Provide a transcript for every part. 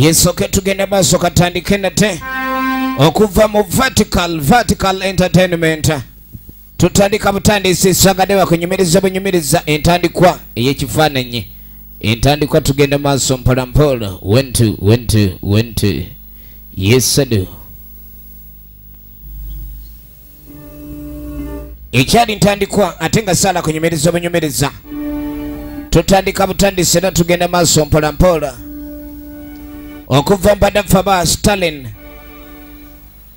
yesoke tugende maaso katandike nate okuva mu vertical vertical entertainment. Tutandika butandisi sagadde bakunyumiriza bunyumiriza entandikwa ey'ekifaananyi. Entandikwa tugenda maaso mpolampola wentu wentu wentu yesadu ekyali ntandikwa ate nga saala kunyumiriza bunyumiriza. Tutandika butandisi era tugenda maaso mpolampola okuva mbadafa ba stalin.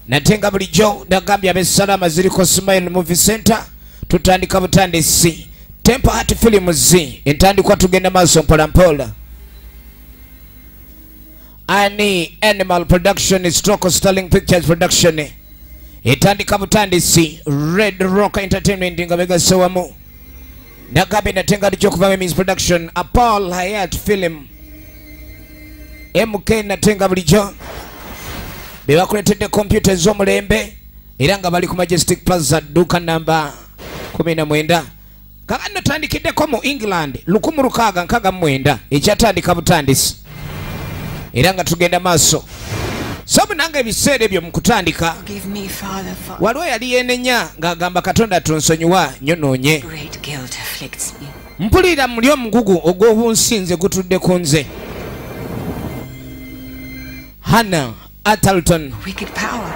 Nate nga bulijjo nagambye abessalama ziriko smile movie center tutandika butandisi. Tempa hat films entandikwa tugenda maaso mpolampola ani animal production stroke starling pictures production etandika butandisi. Red rock entertainment nga begase wamu. Nagambye nate nga likyokuvamu means production apol hayat film mk nate nga bulijjo. Bebakuletedde kompyuta ez'omulembe era nga bali ku majestic plaza dduuka namba 19 kaka nno tandikiddeko mu england 1669 ekyatandika butandisi. Era nga tugenda maaso. So bunanga ebiseera ebyo mu kutandika waliwo yali yenenya ng'agamba katonda tonsonyiwa nyonoonye mpulira muli omugugu ogw'obunsinze gutudde ku nze hannah atalton Wicked power.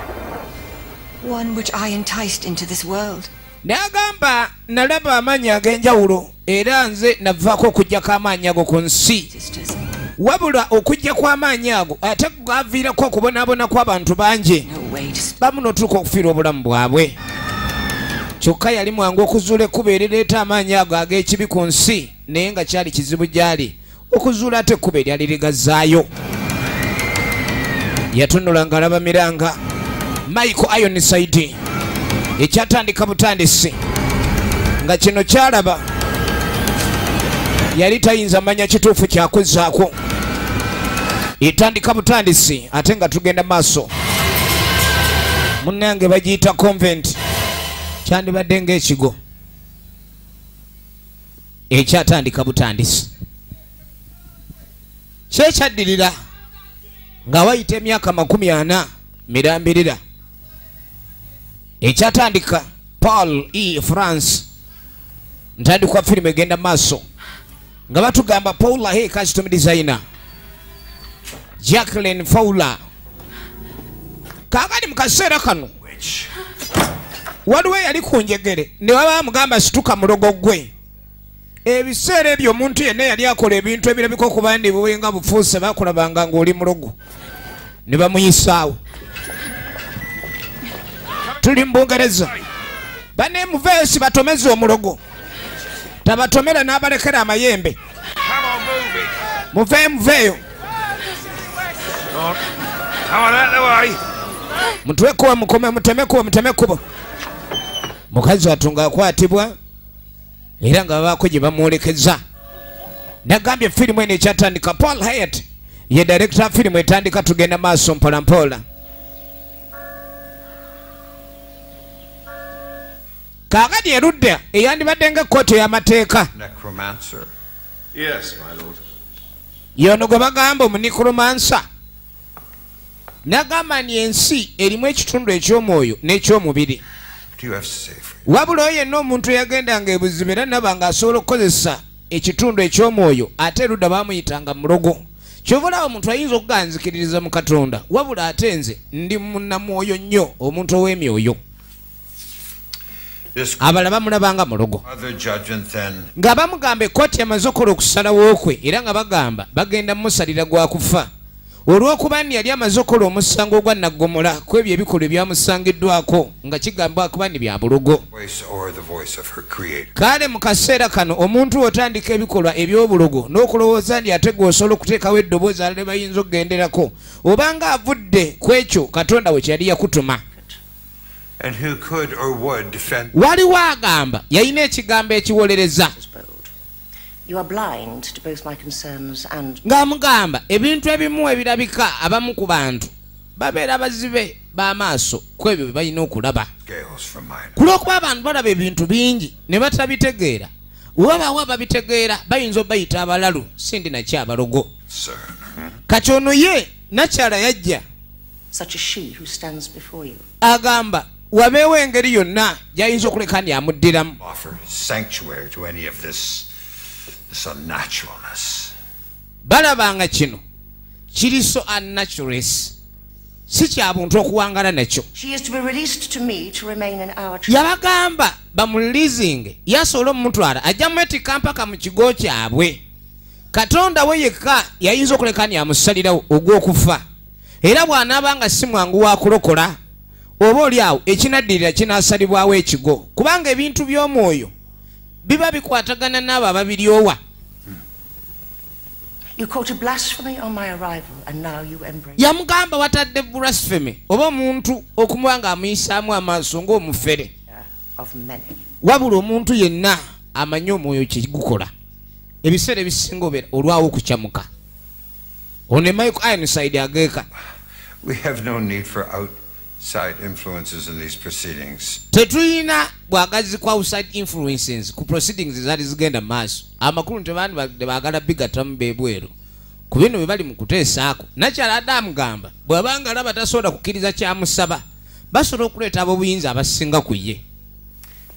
One which I enticed into this world. n'agamba nalaba amaanyi ag'enjawulo era nze navaako okujjako amaanyi ago ku nsi. Wabula okujja kw'amaanyi ago ate gaviirako okubonaabona kw'abantu bangi bamu n'otuuka okufiirwa obulamu bwabwe. Kyokka yali mwangu okuzuula ekkuba erireeta amaanyi ago ag'ekibi ku nsi naye nga kyali kizibu gy'ali okuzuula ate ekkuba eryali ligazaayo yatunula ng'alaba miranga. Michael ironside ekyatandika butandisi. Nga kino kyalaba. Yali tayinza manya kituufu kyakuzaako. Etandika butandisi ate nga tugenda maaso. Munnange bagiyita convent. Kyandibadde ng'ekigo. Ekyatandika butandisi. Kyekyaddirira nga wayita emyaka makumi ana mirambirira. Ekyatandika paul e. France ntandikwa firimu egenda maaso nga batugamba paula he custom designer jacklin fowler. Kaakati mu kaseera kano waliwo eyali ku njegere ne baba mugamba situka mulogo gwe ebiseera ebyo omuntu yenna yali akola ebintu ebirabika okuba ndi buwe nga bufuuse bakulabanga ng'oli mulogo ne bamuyisaawo. Tuli mu bungereza. Bane muveesi batomeze omulogo. Tabatomera n'abalekera amayembe. Muveeyo muveeyo mutwekuba mukome mutemekuba mutemekuba mukazi watunga akwatibwa era nga babaako gye bamwolekeza nagambye firimu eno ekyatandika paul hayat ye director firimu etandika tugenda maaso mpolampola kaakati erudda eyandibadde nga ekkooti ey'amateeka. Necromancer. Yes, my lord. yono gwe bagamba omunikromansa nagamba ni ensi erimu ekitundu eky'omwoyo n'ekyomubiri Wabula oyo yenna omuntu eyagendanga ebuzibu era naba nga asobola okukozesa ekitundu eky'omwoyo ate erudda baamuyitanga mulogo. Kyova olaba omuntu ayinza okuganzikiririza mu katonda wabula ate nze ndi munnamwoyo nnyo omuntu ow'emyoyo. Abalala bamulabanga mulogo. Nga bamugamba ekkooti yamaze okukola okusalawo kwe era nga bagamba bagenda mmusalira gwa kufa olw'okuba nti yali amaze okukola omusango ogwa naggomola ku ebyo ebikolwa ebyamusangiddwako nga kigambwa kuba ni bya bulogo voice or the voice of her creator. kale mu kaseera kano omuntu otandika ebikolwa eby'obulogo n'okulowooza nti ate gweosobola okuteekawo eddoboozi alale bayinza okugenderako obanga avudde ku ekyo katonda we kyeyali yakutuma And who could or would defend waliwo agamba yalina ekigambo ekiwolereza. You are blind to both my concerns and ng'amugamba ebintu ebimu ebirabika abamu ku bantu babeera bazibe b'amaaso ku ebyo bye balina okulaba ku lw'okuba abantu balaba ebintu bingi ne batabitegeera bwe babawa babitegeera bayinza obayita abalalu sindi nakyo abalogo sir. Hmm? kati ono ye nakyala yajja Such as she who stands before you. agamba wabeewo engeri yonna gyayinza okuleka ndi amuddiramu balabanga kino kiri so unnaturals si kya buntu okuwangala nakyo. She is to be released to me to remain in our trust. yabagamba bamulizinge yasobola omumutwala ajja mwetikka mpaka mu kigo kyabwe. Katonda we yekka yayinza okuleka ni amusalirawo ogw'okufa. Era bw'anaaba nga si mwangu wa kulokola oba oli awo ekinaddirira kinaasalibwawo ekigo. Kubanga ebintu by'omwoyo biba bikwatagana n'abo ababiryowa You quoted blasphemy on my arrival, and now you embrace. yamugamba watadde blasphemy oba omuntu okumuba ng'amuyisaamu amaaso ng'omufere. Wabula omuntu yenna amanyi omwoyo kigukola ebiseera ebisinga obeera olwawo okukyamuka. Ono michael ironside ageeka. We have no need for outside influences in these proceedings. tetulina bwagazi ku outside influences ku proceedings zaali zigenda mu maaso. Amakulu tebandi baagala bigatamu beebweru ku bino bye bali mu kuteesaako. Nakyala adde amugamba bw'abanga alaba tasobola kukkiriza kyamusaba basobola okuleeta ab'obuyinza abasinga ku ye.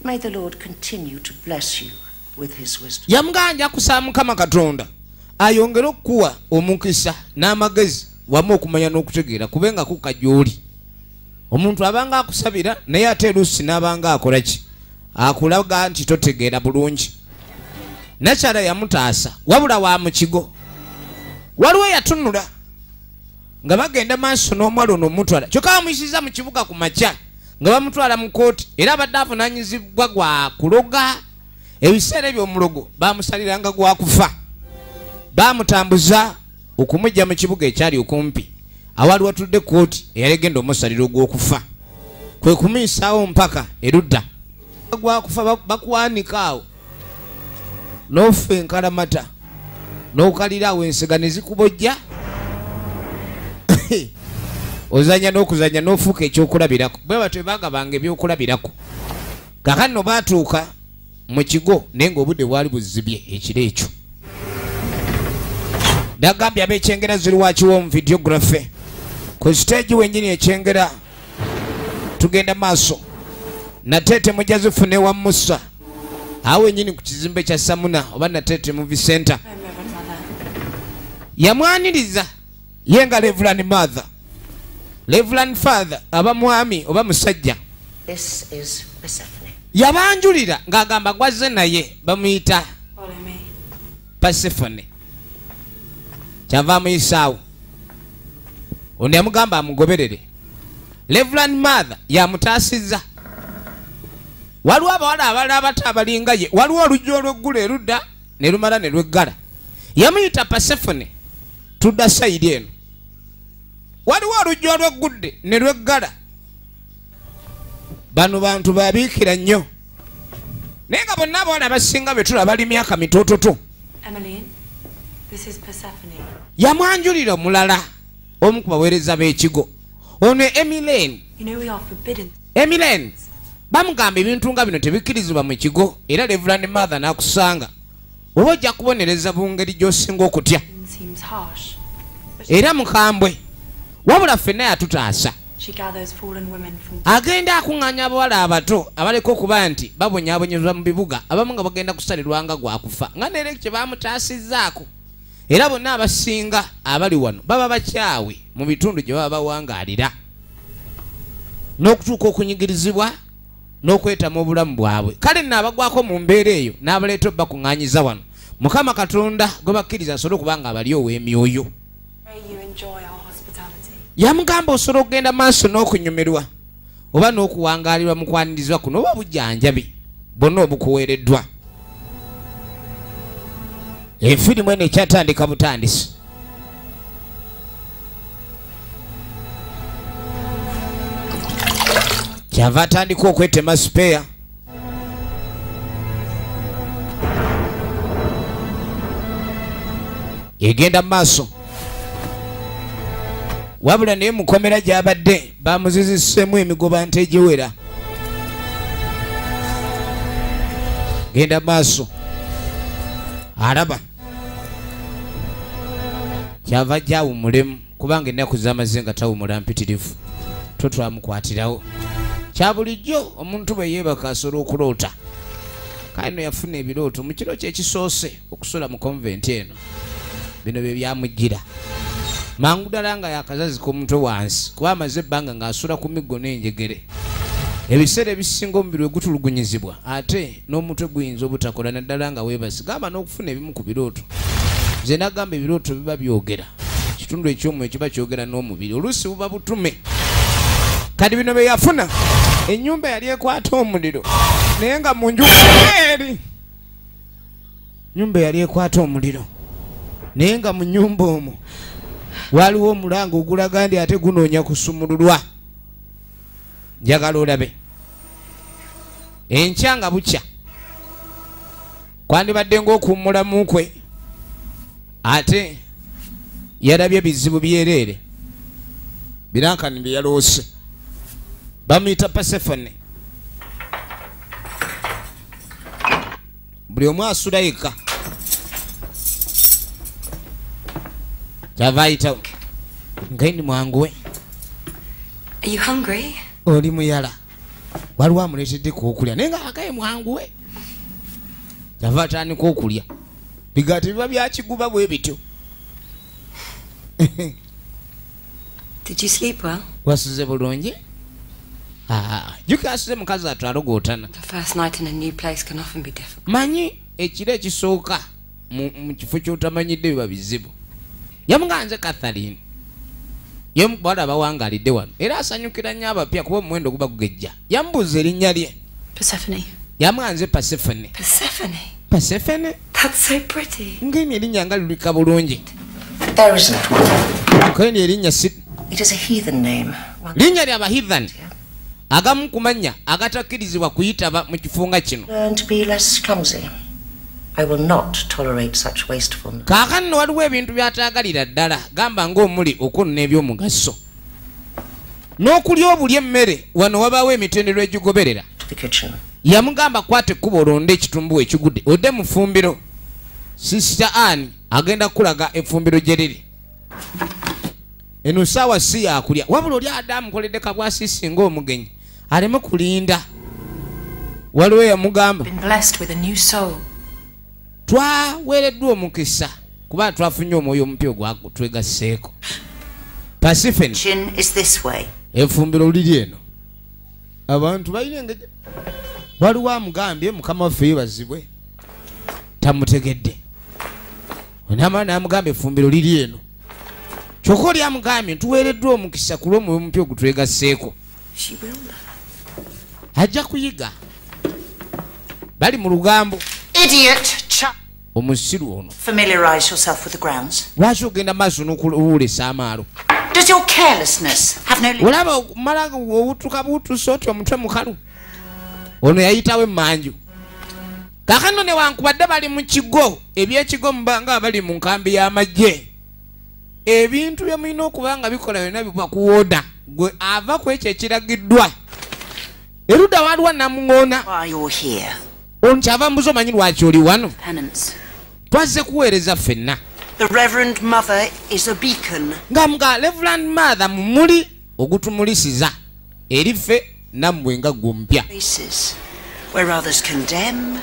May the Lord continue to bless you with his wisdom. yamuganja kusaba mukama katonda ayongere okukuwa omukisa n'amagezi wamu okumanya n'okutegeera kubenga kukka gy'oli omuntu abanga akusabira naye ate oluusi n'abanga akola ki? Akulaga nti totegeera bulungi. Nakyala yamutaasa wabula wa mu kigo. Waliwo eyatunula nga bagenda maaso n'omwala ono omutwala. Kyokka bamuyisiza mu kibuga ku makya nga bamutwala mu kooti era abadde avunanyizibwa gwa kuloga. Ebiseera ebyo omulogo bamusaliranga gwakufa bamutambuza okumujja mu kibuga ekyali okumpi awali watudde kooti eyali genda omusalira ogw'okufa kwe kumuyisaawo mpaka erudda. Gwakufa bak- bakuwanika awo. N'ofa enkalamata n'okalira awo ensega ne zikubojja. Ozanya n'okuzanya n'ofuuka ekyokulabirako. Bwe batwe bagabanga ebyokulabirako. Kakati no baatuuka mu kigo naye ng'obudde bwali buzibye ekiro ekyo. Nagambye abekyengera ziri wakiwo mu videography ku stage wenyini ekyengera tugenda maaso. Nateete mujazifu ne wa musa. Awo wenyini ku kizimbe kya samuna oba nateete movie center yamwaniriza ye nga reverand mother reverand father aba mwami oba musajja. This is Persephone. yabanjulira ng'agamba gwazze naye bamuyita pasifone kyava amuyisaawo ono yamugamba amugoberere. Reverand mother yamutaasizza waliwo abawala abalala abato abalinga ye waliwo oluggi olweggulu erudda ne lumala ne lweggala. Yamuyita pasifone tudda sayiri eno. Waliwo oluggi olweggudde ne lweggala. Bano bantu babiikira nnyo. Naye nga bonna abawala abasinga betula bali myaka mitoototo. Emmeline, this is Persephone. yamwanjulira omulala omu ku baweereza b'ekigo. Ono forbidden. emilene bamugamba ebintu nga bino tebikkirizibwa mu kigo era reverand mother n'akusanga. Oba ojja kubonereza bungeri gy'osinga okutya? Era mukambwe. Wabula ffenna yatutaasa. Agenda akuŋŋaanya abawala abato abaleka okuba nti babonyaabonyezebwa mu bibuga abamu nga bagenda kusalirwanga gwakufa nga neera kye bamutaasizzaako era bonna abasinga abali wano baba bakyawe mu bitundu gye baba bawangaalira n'okutuuka okunyigirizibwa n'okwetamu obulamu bwabwe. Kale nno abagwako mu mbeera eyo n'abaleeta bakuŋŋaanyiza wano. Mukama katonda gwe bakkiriza asobole okuba nga abali ow'emyoyo. Yamugamba osobola okugenda maaso n'okunyumirwa oba n'okuwangaalirwa mu kwanirizibwa kuno oba bujjanjabi bonna obukuweereddwa efirimu eno ekyatandika butandisi. Kyava atandika okwetema sipeya egenda mu maaso. Wabula naye mukomera gy'abadde bamuzizisemu emigoba nte egiwera. Genda maaso. Alaba kyava gyawumulemu kubanga ennaku zamaze nga tawumula mpitirivu to twamukwatirawo kya bulijjo omuntu bwe yeebaka asobola okuloota kale no yafuna ebirooto mu kiro kye kisoose okusula mu konventi eno. Bino bye byamujjira. Mangu ddala nga yakazazi k'omutwe wansi kuba amaze ebbanga ng'asula ku miggo n'enjegere. Ebiseera ebisinga omubiri we gutulugunyizibwa ate n'omutwe guyinza obutakola naddala nga weebasi gamba n'okufuna ebimu ku birooto nze nagamba ebirooto biba byogera. Kitundu ekyomwoyo kiba kyogera n'omubiri. Oluusi buba butume. Kati bino bye yafuna ennyumba yali ekwata omuliro naye nga mu nju eri! Nyumba yali ekwata omuliro naye nga mu nyumba omwo waliwo omulango ogulaga ndi ate gunoonya kusumululwa. Njagala olabe. Enkya nga bukya. Kwandibadde ng'okuwummulamu kwe ate yalabye bizibu byereere birankani bye yaloose. Bamuyita pasefone. Buli omu asula yekka. Kyava ayitawo ngaini mwanguwe oli muyala. Waliwo amuleetedde kwokulya naye nga akaye mwanguwe kyava atandika okulya bigaati biba byakiguba bwe bityo. Wasuze bulungi? Ah, jjukira asuze mukazi atwalogootana The first night in a new place can often be difficult. manyi ekiro ekisooka mu mu kifo kyotamanyidde biba bizibu. Yamuganze katharine ye mukwala abawangalidde wano. Era asanyukira nnyo abapya kuba omuwendo guba gugejja. Yamubuuza erinnya lye Persephone. pasefone Persephone. pretty. ngeni erinnya nga lulika bulungi keni erinnya si It is a heathen name. One linnya lya bahithani agamu ku mannya agatakkirizibwa kuyitaba mu kifunga kino learn to be less clumsy. I will not tolerate such wastefulness. kaakano nno waliwo ebintu byataagalira ddala gamba ng'omuli okwonna ebyomugaso n'okulya obulya emmere wano wabaawo emitendero egigoberera. Yamugamba kwata ekkuba olonde ekitumbu ekigudde odde mu ffumbiro sisita ani agenda kukulaga effumbiro gye riri eno saawa si yakulya wabula oli adde amukoledde kabwasisi ng'omugenyi aleme kulinda. Waliwo eyamugamba Been blessed with a new soul. twaweereddwa omukisa kuba twafunye omwoyo omupya ogwago twegasseeko. Pasifen Kitchen is this way. enfumbiro liri eno. Abantu balina engeri waliwo amugambye mukama waffe yebazibwe tamutegedde. Onama namugamba efumbiro liri eno. Kyokka oli amugambye ntuweereddwa omukisa ku lw'omwoyo omupya ogutwegasseeko. Ajja kuyiga. Bali mu lugambo. Omusiru ono. Familiarize yourself with the grounds. lwaki ogenda maaso n'okuwulesa amaalo olaba mala obutuka butuuse otyo omutwe mukalu ono yayitawo emmanju kakano newankubadde bali mu kigo ebyekigo mubanga bali mu nkambi y'amagye ebintu bye mulina okuba nga bikola byonna biba kuwooda gwe ava ku ekyo ekiragiddwa. Erudda waliwo namuŋoona. Ono kyava mbuzi omanyi lwaki oli wano? Twazze kuweereza ffenna. The Reverend Mother is a beacon. nga mga reverand mother mumuli ogutumulisiza. Eri ffe nammwe nga gumpya Places where others condemn,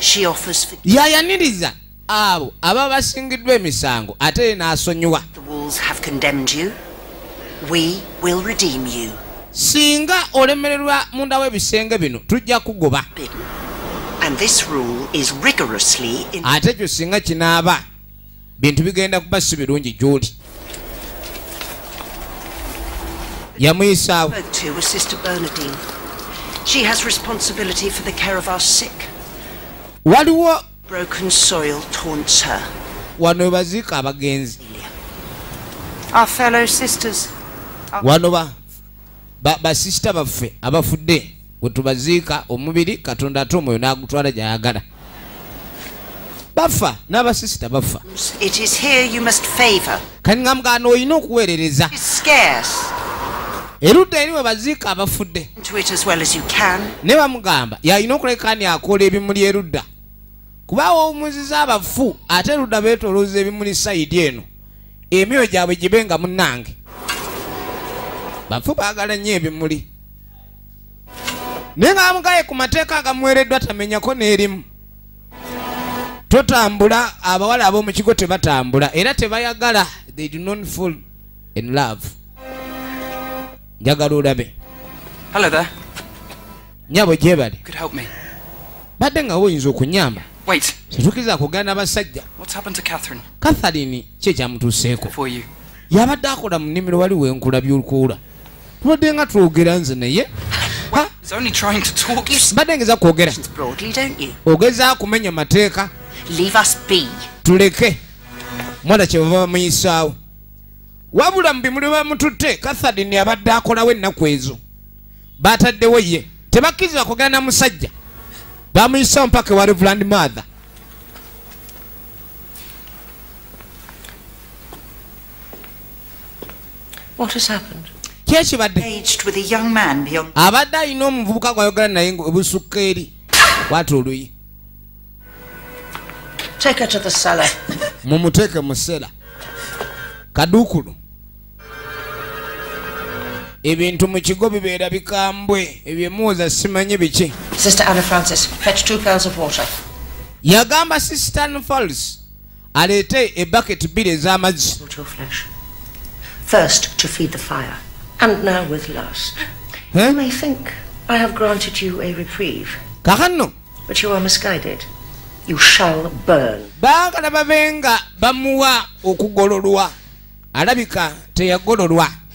she offers for yayaniriza abo ababa basingiddwa emisango ate ye n'asonyiwa singa olemererwa munda w'ebisenge bino tujja kugoba. Bidden. And this rule is rigorously in ate ekyo singa kinaaba bintu bigenda kuba si birungi gy'oli yamuyisaawo spoke to was Sister Bernadine. She has responsibility for the care of our sick. waliwo Broken soil taunts her. wano we baziika abagenzi Our fellow sisters. wano ba ba- basisita baffe abafudde bwe tubaziika omubiri katonda ate omwoyo n'agutwala gy'ayagala bafa n'abasisita bafa It is here erudda eri we baziika abafudde. To it as well as you can. ne bamugamba yalina okulekaani akola ebimuli erudda? Kuba awummuziza abafu ate erudda beetolooza ebimuli sayidi eno emyoyo gyabwe gibe nga munnange. Bafu baagala nnyo ebimuli. Naye nga bamugaye ku mateeka agamuweereddwa tamenyako n'erimu. Totambula abawala ab'omu kigo tebatambula era tebayagala they do not fall in love njagala olabe. Nyabo gyebali. Me. badde nga woyinza okunyamba. Wait, tetukiriza kugana n'abasajja what's happened to Catherine? Katharine ki ekyamutuuseeko for you? yabadde akola mu nnimiro wali wenkula byolukuula tubadde nga twogera nze naye. Ha? He's only trying to talk. You badde ngeza kwogera. Ogeza kumenya mateeka. Tuleke. Mwala kyebava bamuyisaawo wabula mu bimuli bamututte katharine abadde akolawo ennaku ezo. Bataddewo ye tebakkiriza kwogera na musajja. Bamuyisaawo mpaka ewa reverand mother. What has happened? ki ekibadde Engaged with a young man beyond. abadde alina omuvubuka gwayogera naye obusukka eri. Kwata oluyi. Mumuteeke mu ssera kaduukulu ebintu mu kigo bibeera bikambwe ebyemuwoza simanyi biki Francis, yagamba sistan falls aleete ebaketi bbiri ez'amazzi. First, to feed the fire. And now with lust. Eh? You may think I have granted you a reprieve, kakano but you are misguided. You shall burn. baagala babe nga bamuwa okugololwa alabika teyagololwa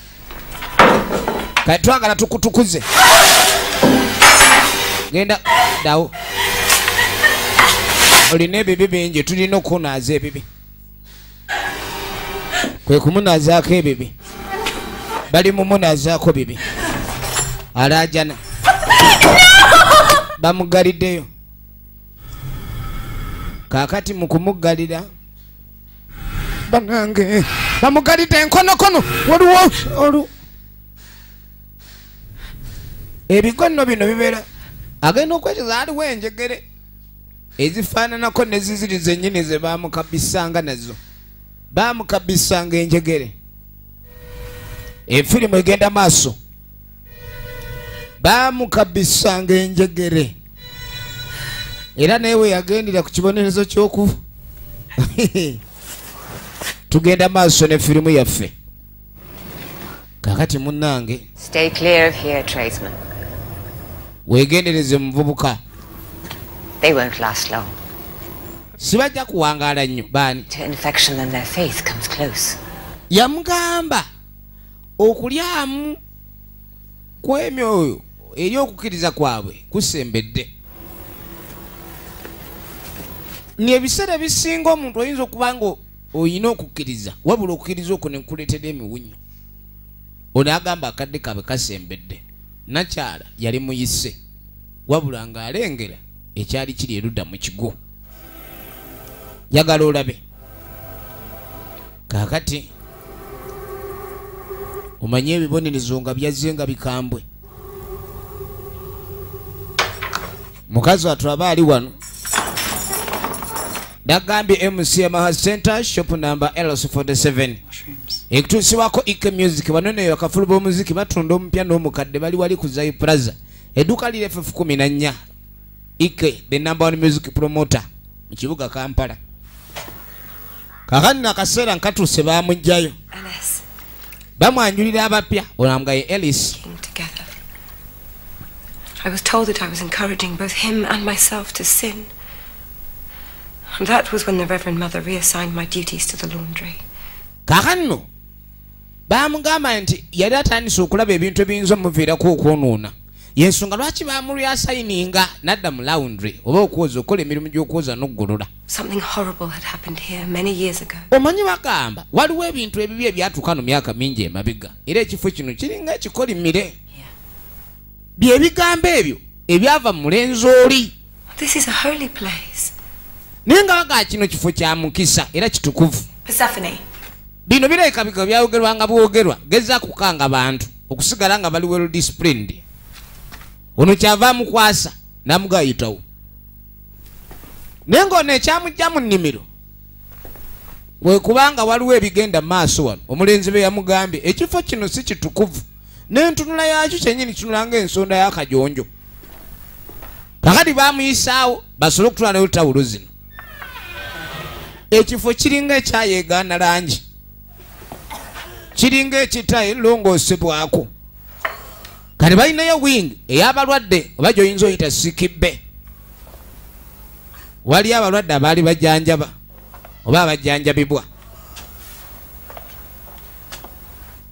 kati twagala tukutukuze genda dawo olina ebibi bingi tulina okunaaza ebibi. Kwe kumunaazaako ebibi. Bali mumunaazaako bibi. Alaajana bamugaliddeyo. Kaakati mu kumuggalira banange bamugalidde enkonokono. Waliwo olu ebigo nno bino bibeera agenda okwekeza aliwo enjegere ezifaananako ne ziziri zennyini ze bamukabisanga nazo. Bamukabisanga enjegere. Efirimu egenda maaso. Bamukabisanga enjegere. Era naye we yagendera ku kibonerezo ky'oku tugenda maaso ne firimu yaffe. Kakati munnange. Stay clear of here, tradesmen. Weegendereze muvubuka. Sibajja kuwangaala nnyo baani? Yamugamba okulyamu kw'emyoyo eri okukkiriza kwabwe kusembedde. Ni ebiseera ebisinga omuntu oyinza okuba nga oyina okukkiriza wabula okukkiriza okwo nekuleetera emiwunyo ono agamba akadde kabe kasembedde nakyala yali muyise wabula ng'alengera ekyali kiri erudda mu kigo. Yagala olabe. Kaakati omanye ebibonerezo nga byazze nga bikambwe. Mukazi wattu aba ali wano. Nagambye mc amaha center shop number ls47 Mushrooms. Ekutuusibwako ike music bano neyo akafulu b'omuziki batunda omupya n'omukadde bali wali ku zai plaza edduuka liri ff 14 ike the number one music promoter mu kibuga kampala kakani akaseera nkatuuse bamugjayo Alice bamwanjulira abapya olambwa ye elis came together. I was told that I was encouraging both him and myself to sin. And that was when the Reverend Mother reassigned my duties to the laundry. Bamugamba nti yali atandise okulaba ebintu ebiyinza omuviirako okwonoona yensonga lwaki bamulyasayininga n'adda mu laundry oba okwoza okukola emirimu gy'okwoza n'oggolola Something horrible had happened here many years ago. omanyi bagamba waliwo ebintu ebibi ebyatuuka no myaka mingi emabega era ekifo kino kiringa ekikolimire bye bigambo ebyo ebyava mu mulenzi oli This is a holy place. naye nga bagaa kino kifo kya mukisa era kitukuvu Persephone. Bino birabika bika byayogerwa nga bwogerwa geza kukanga bantu okusigala nga bali well disciplined. Ono kyava amukwasa namugayitawo. Naye ng'ono ekyamujja mu nnimiro bwe kubanga waliwo ebigenda mu maaso wano omulenzi be yamugambye ekifo kino si kitukuvu n'entunula yakyo kyennyini tunula ng'ensonda y'akajonjo kakati baamuyisaawo basobole okutwalayo tawulo zino. Ekifo kiringa ekyayeegaana langi kiringa ekitayi longoosebwako kati balinayo wingi ey'abalwadde oba gyoyinza oyita sikibbe? Waliyo abalwadde abaali bajjanjaba oba abajjanjabibwa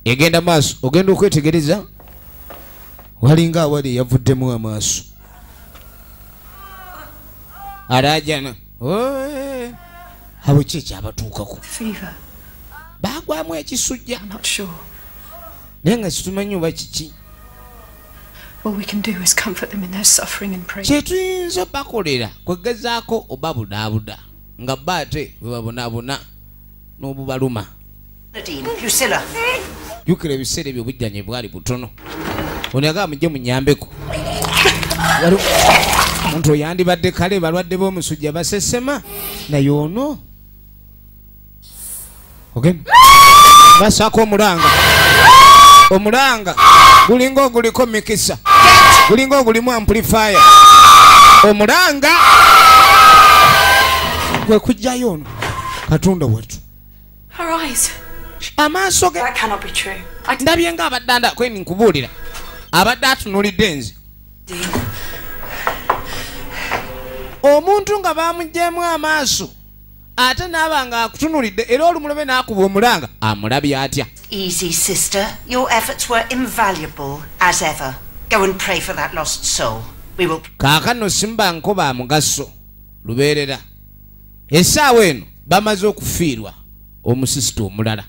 egenda maaso ogenda okwetegereza? Walinga awali eyavuddemu amaaso. Alaajana Oe. abo ki ekyabatuukako? Fever. Bagwamu ekisujja. I'm not sure. naye nga kitumanyi oba kiki? All we can do is comfort them in their suffering and pray. kyetuyinza bakolera kwegezaako obabunaabuda nga bba ate bwe babonaabona n'obubaluma. Jjukira ebiseera ebyo obujjanye bwali butono. Onaga mujje munyambeko. Omuntu oyandibadde kale balwadde b'omusujja basesema naye ono basaako omulanga. Omulanga gulinga oguliko mikisa. Gulinga ogulimu amplifier. Omulanga gwe kujjayo ono katonda eyes. amaaso ge ndabye nga abadde anda kweni nkubuulira abadde atunulidde nze omuntu nga bamuggyemu amaaso ate naaba nga akutunulidde era olumulobe n'akuba omulanga amulabye atya Easy, sister. Your efforts were invaluable, as ever. Go and pray for that lost soul. We will. kaakano simuba nkoba mugaso lubeerera essaawa eno bamaze okufiirwa omusisita omulala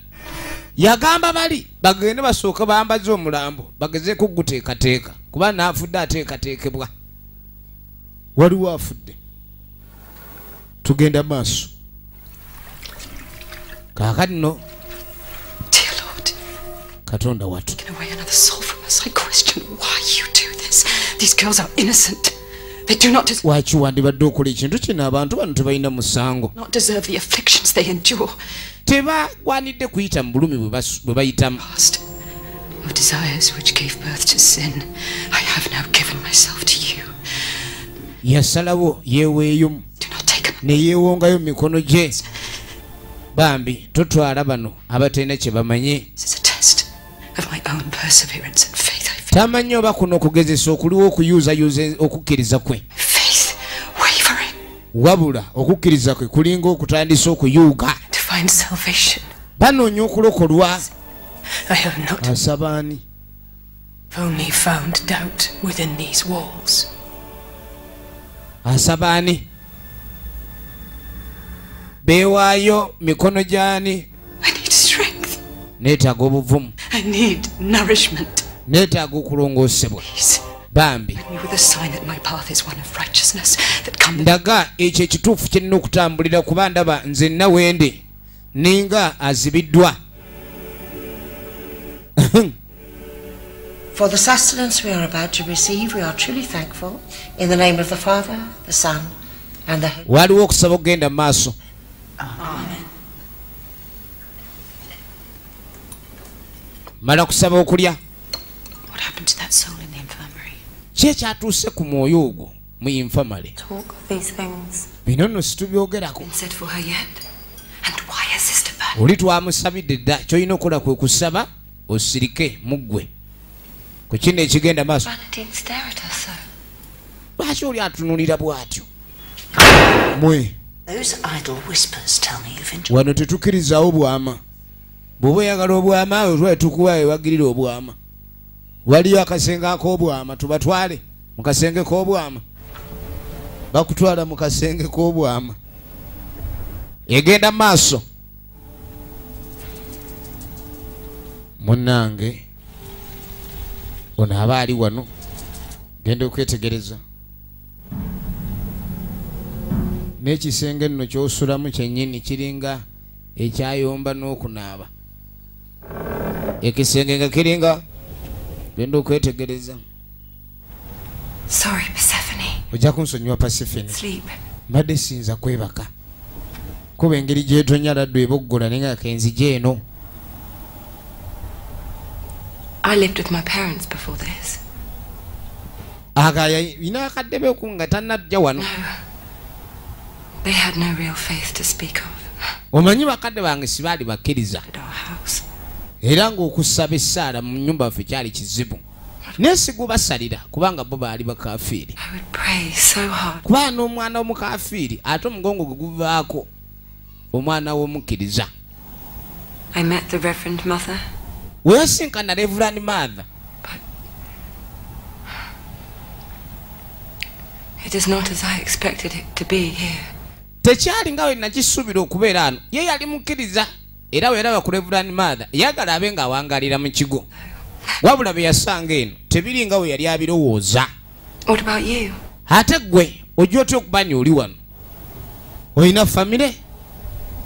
yagamba bali bagende basooka bambaze omulambo bagezeeko guteekateeka kuba naafudde ateekateekebwa waliwo afudde tugenda maaso kaakati no Dear Lord, katonda des- lwaki wandibadde okola ekintu kino? Abantu bano tebalina musango. Tebagwanidde kuyita mu bulumi bwe bayitamu. Of desires which gave birth to sin, I have now given myself to you. yasalawo yeeweeyomu Do not take them. ne yeewongayo mu mikono gye bambi totwala bano abatalina kye bamanye This is a test of my own perseverance and faith. I feel. Tamanyi oba kuno okugezesa okuliwo okuyuuzayuuza okukkiriza kwe. Wabula okukkiriza kwe kulinga okutandisa okuyuuga. To find salvation. banoonya okulokolwa. Asabaani. only found doubt within these walls. asabaani beewaayo mikono gyani I need strength. neetaaga obuvumu I need nourishment. neetaaga okulongoosebwa Please, bambi me with a sign that my path is one of righteousness that comes. ndaga ekyo ekituufu kirina okutambulira kuba ndaba nze nawende ninga azibiddwa For the sustenance we are about to receive, we are truly thankful. In the name of the Father, the Son, and the Holy waliwo maaso mala kusaba okulya. What happened to that soul in the infirmary? ki ekyatuuse ku mwoyo ogwo mu infamale Talk of these things. bino nno situbyogerako Been said for her yet? And why has Sister Bert? oli twamusabidde dda kyolina okukola kwe kusaba osirike muggwe. Ku kino ekigenda maaso. Lwaki oli atunulira bw'atyo? Mwe Wano tetukkirizaawo bwama bw'oba oyagala obwama otwale tukuwa ewagirira obwama. Waliyo akasenge ak'obwama tubatwale mu kasenge k'obwama. Bakutwala mu kasenge k'obwama. Egenda mu maaso. Munnange ono aba ali wano. Genda okwetegereza n'ekisenge nno ky'osulamu kyennyini kiringa ekyayomba n'okunaaba. Ekisenge nga kiringa genda okwetegereza. Ojja kunsonyiwa pasifini. Sleep. mbadde siyinza kwebaka. Kuba engeri gyetonya laddu eboggola naye nga kenzija eno I lived with my parents before this. akayina akaddebeku nga tannajja wano. No real faith to speak of omanyi bakadde bange sibaali bakkiriza. Era ng'okusaba essaala mu nnyumba yaffe kyali kizibu. Naye sigubasalira kubanga bo baali bakafiiri kubanga n'omwana w'omukafiiri ate omugongo gwe guvaako omwana w'omukkiriza. Weyasinkana revuland mother. It is not as I expected it to be here. Tekyali nga we nakisuubira okubeera ano ye yali mukkiriza era weeraba ku revuland mother yagala abe ng'awangalira mu kigo. Wabula bye yasanga eno tebiri nga we yali abirowooza. What about you? ate ggwe ojja otya okubanya oli wano? Olina famire?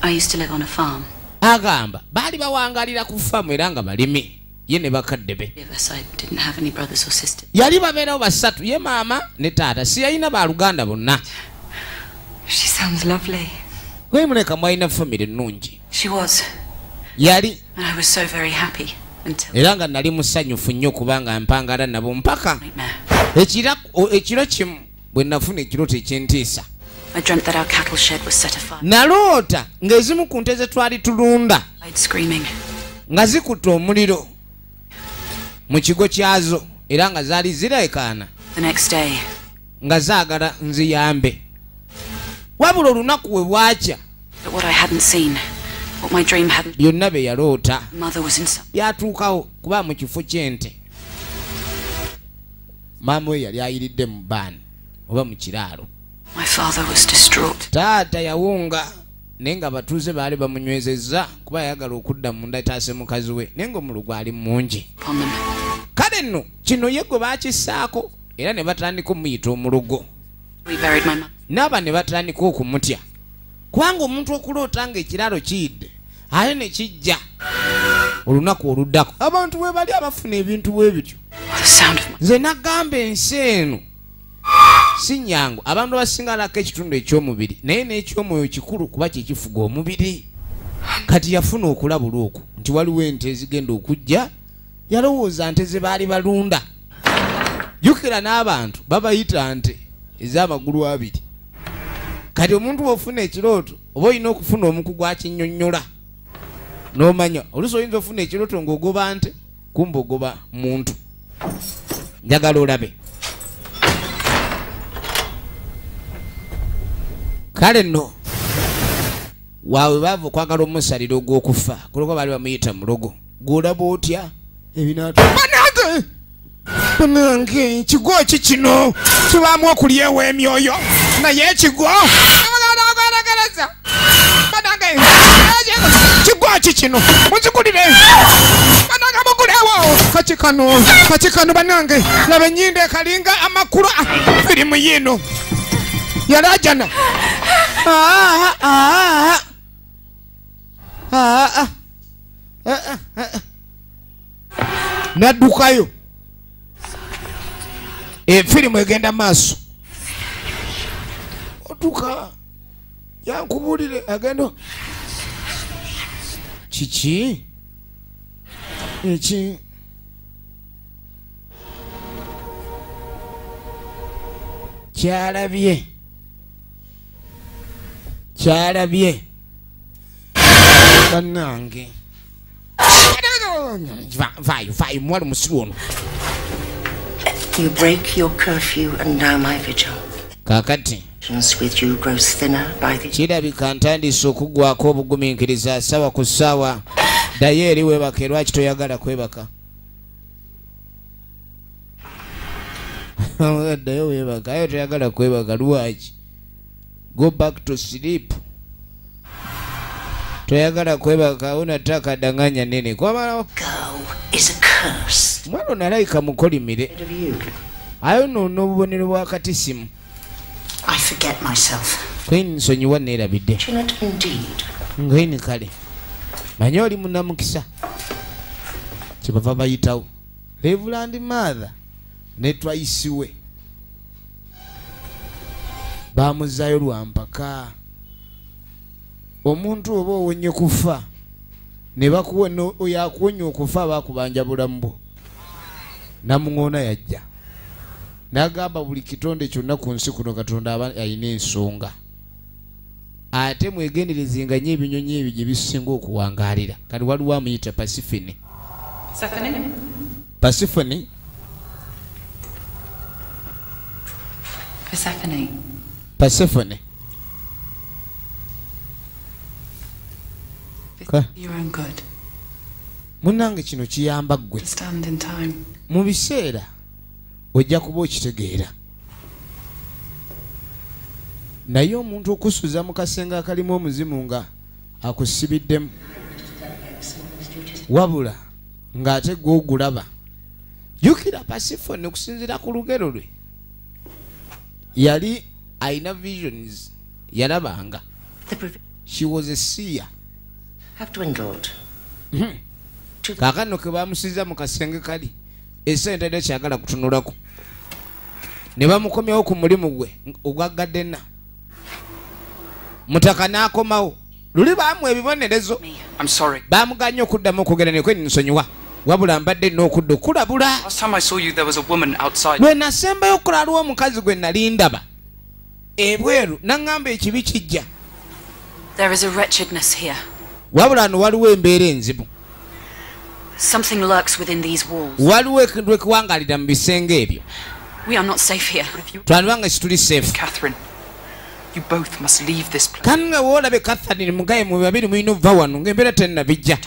I used to live on a farm. agamba baali bawangalira ku faamu era nga balimi ye ne bakadde be. Yali babeerawo basatu ye maama ne taata si yalina baaluganda bonna She sounds lovely. wemuleka mwalina famire ennungi She was, yali? And I was so very happy era nga nali musanyufu nnyo kubanga mpangala nabo mpaka. Ekiro kimu bwe nafuna ekirooto ekyentiisa I dreamt that our cattle shed was set afire. naloota ng'ezimu ku nte ze twali tulunda nga zikutte omuliro mu kigo kyazo era nga zaali day, nga zaagala nziyambe wabula olunaku we bwakya but what I hadn't seen, what my dream hadn't, byonna bye yaloota. byatuukawo kuba mu kifo ky'ente. Maama we yali ayiridde mu baani oba mu kiraalo. My father was distraught. taata yawunga naye nga batuuze baali bamunywezezza kuba yayagala okudda mu nda taase mukazi we naye ngaomulugu ali mungi. Kale nno kino ye gwe baakissaako era ne batandika omuyita omulugo Naaba ne batandika okumutya. Kubanga omuntu okuloota nga ekiraalo kiyidde ate ne kijja olunaku oluddako. Abantu bwe bali abafuna ebintu bwe bityo. Nze nagamba ensi eno si nyangu abantu abasinga alako ekitundu ekyomubiri naye n'ekyomwoyo kikulu kuba kyekifuga omubiri. Kati yafuna okulabula okwo nti waliwo ente ezigenda okujja yalowooza nte ze baali balunda. Jjukira n'abantu babayita nte ez'amagulu abiri kati omuntu bw'ofuna ekirooto oba olina okufuna omukugu akinnyonnyola n'omanya oluusi oyinza ofuna ekirooto ng'ogoba nte kumba ogoba muntu. Njagala olabe. Kale nno waawe baava okwagala omusaliro ogw'okufa kuloko baali bamuyita mulogo gwolaba otya? Ebinaato. Banange banange kigo ki kino? Kibaamu okulyewo emyoyo naye ekigo agaragereza banange kigo ki kino? Muzigulire. Banange mugulewo. Kaki kano kaki kano banange. Laba enyindo ekalinga amakulu firimu yino. Ah. naddukayo. Efirimu egenda maaso otuka yankubulire agenda kiki? Eki? Kyalabye. Kyalabye. Bannange. Va- vaayo vaayo muwala musiru ono. You break your curfew, and now my vigil. kaakati Kirabika ntandise okuggwako obugumiikiriza ssaawa ku ssaawa ddayo eri webaka lwaki toyagala kwebaka? Ddayo webaka aye toyagala kwebaka lwaki? Go back to sleep. Toyagala kwebaka unataka danganya nini curse. mwana ono alayika mukolimire aye ono obubonero bwakatisimu I forget myself. kwini nsonyiwa neerabidde. Fortunate indeed. ngeni kale manye oli munamukisa. Kyebava bayitawo. Revuland mother ne twaisi we. Bamuzaayo lwampaka omuntu oba owonye kufa ne bakuwa oyo akuwonya okufa aba akubanja bulamu bwo. Namuŋoona yajja n'agamba buli kitonde kyonna ku nsi kuno katonda aba alina ensonga. Ate mwegenderezenga nyo ebinyonyi ebyo gye bisinga okuwangaalira kati waliwo amuyita pasifini. Pasifoni pasifoni munnange kino kiyamba ggwe. To stand in time. mu biseera ojja kuba okitegeera. Naye omuntu okusuza mu kasenge akalimu omuzimu nga akusibiddemu. Wabula ng'ate gwe ogulaba jjukira pasifoni okusinziira ku lugero lwe. Yali alina visions yalabanga. She was a seer. Have dwindled. kaakano ke bamusiza mu kasenge kali esente ddyo kyagala kutunulako ne bamukomyawo ku mulimu gwe ogwa gadena mutaka n'akomawo. Luli baamu ebibonerezo. I'm sorry. baamuganya okuddamu okugenda nekwe nsonyiwa. Wabula mbadde nina okudda okulabula. Lwe nasembayo okulaliwo omukazi gwe nali ndaba. Ebweru naŋŋamba ekibi kijja. There is a wretchedness here. wabula wano waliwo embeera enzibu. Something lurks within these walls. waliwo ekintu ekiwangalira mu bisenge ebyo We are not safe here. twandibanga kituli seefu Catherine, you both must leave this place. kani nga woolabe katharine mugaye mu babiri mulina okuva wano ng'embeera tennabijja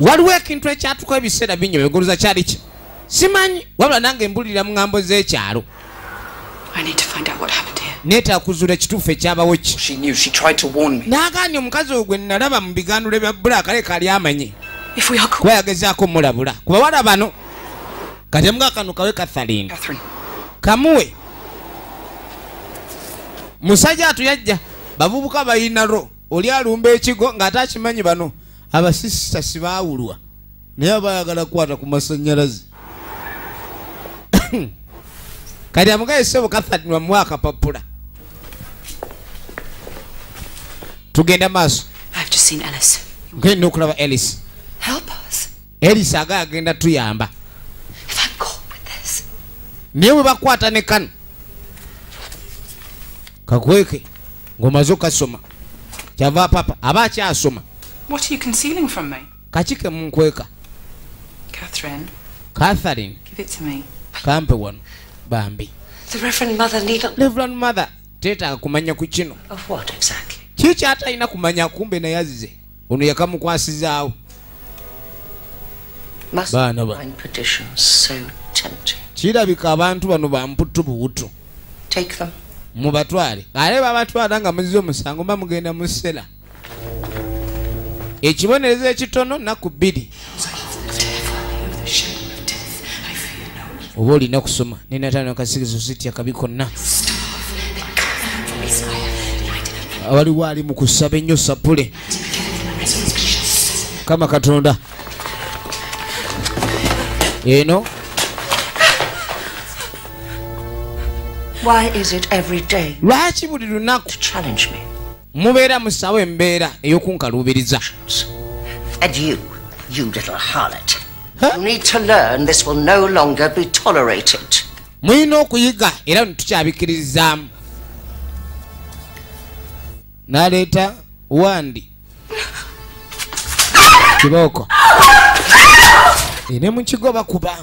waliwo ekintu ekyatuka ebiseera bingi biguluza kyali ki simanyi wabula nange mbulira mu ŋŋambo z'ekyalo I need to find out what happened here. neetaaga kuzuula ekituufu ekyabawo ki She knew. She tried to warn me. n'agaanye omukazi oyo gwe nalaba mu bigandulo bya bbulaaka leka ali amanye If we are caught, kuba yagezaako mulabula ku bawala bano katyamuga kano kawe katharine kamuwe musajja atuyajja bavubuka bayinalo oli alumba ekigo ng'ate akimanyi bano abasisita sibaawulwa. Naye abayagala kukwata ku masanyalaze kati amugaye sebo katharine bamuwa akapapula tugenda maaso. Ngenina okulaba elis Help us. elis aga agenda tuyamba If I'm caught with this, naye bwe bakwata ne kano kakweke ng'omaze okasoma kyava papa aba akyasoma. What are you concealing from me? kakike munkweka Catherine, catharine give it to me. kampe wano bambi. The Reverend Mother teetaaga kumanya ku kino. Of what exactly? kiki kyatalina kumanya kumbe naye azize ono yakamukwasizaawo Must Baana ba- kirabika abantu bano bamputu buwutu mubatwale. Ate babatwala nga muzize omusango mba mugenda mu ssera ekibonerezo ekitono naku bbiri. Oba olina kusoma nenatano kasigizo sitya kabi konna. Waliwo ali mu kusaba ennyo sapule. Kama katonda. Eno lwaki buli lunaku mubeera musawo embeera ey'okunkaluubiriza? Mulina okuyiga era netukyabikkirizaamu n'aleeta wandi. Kibooko. Ene mu kigo bakuba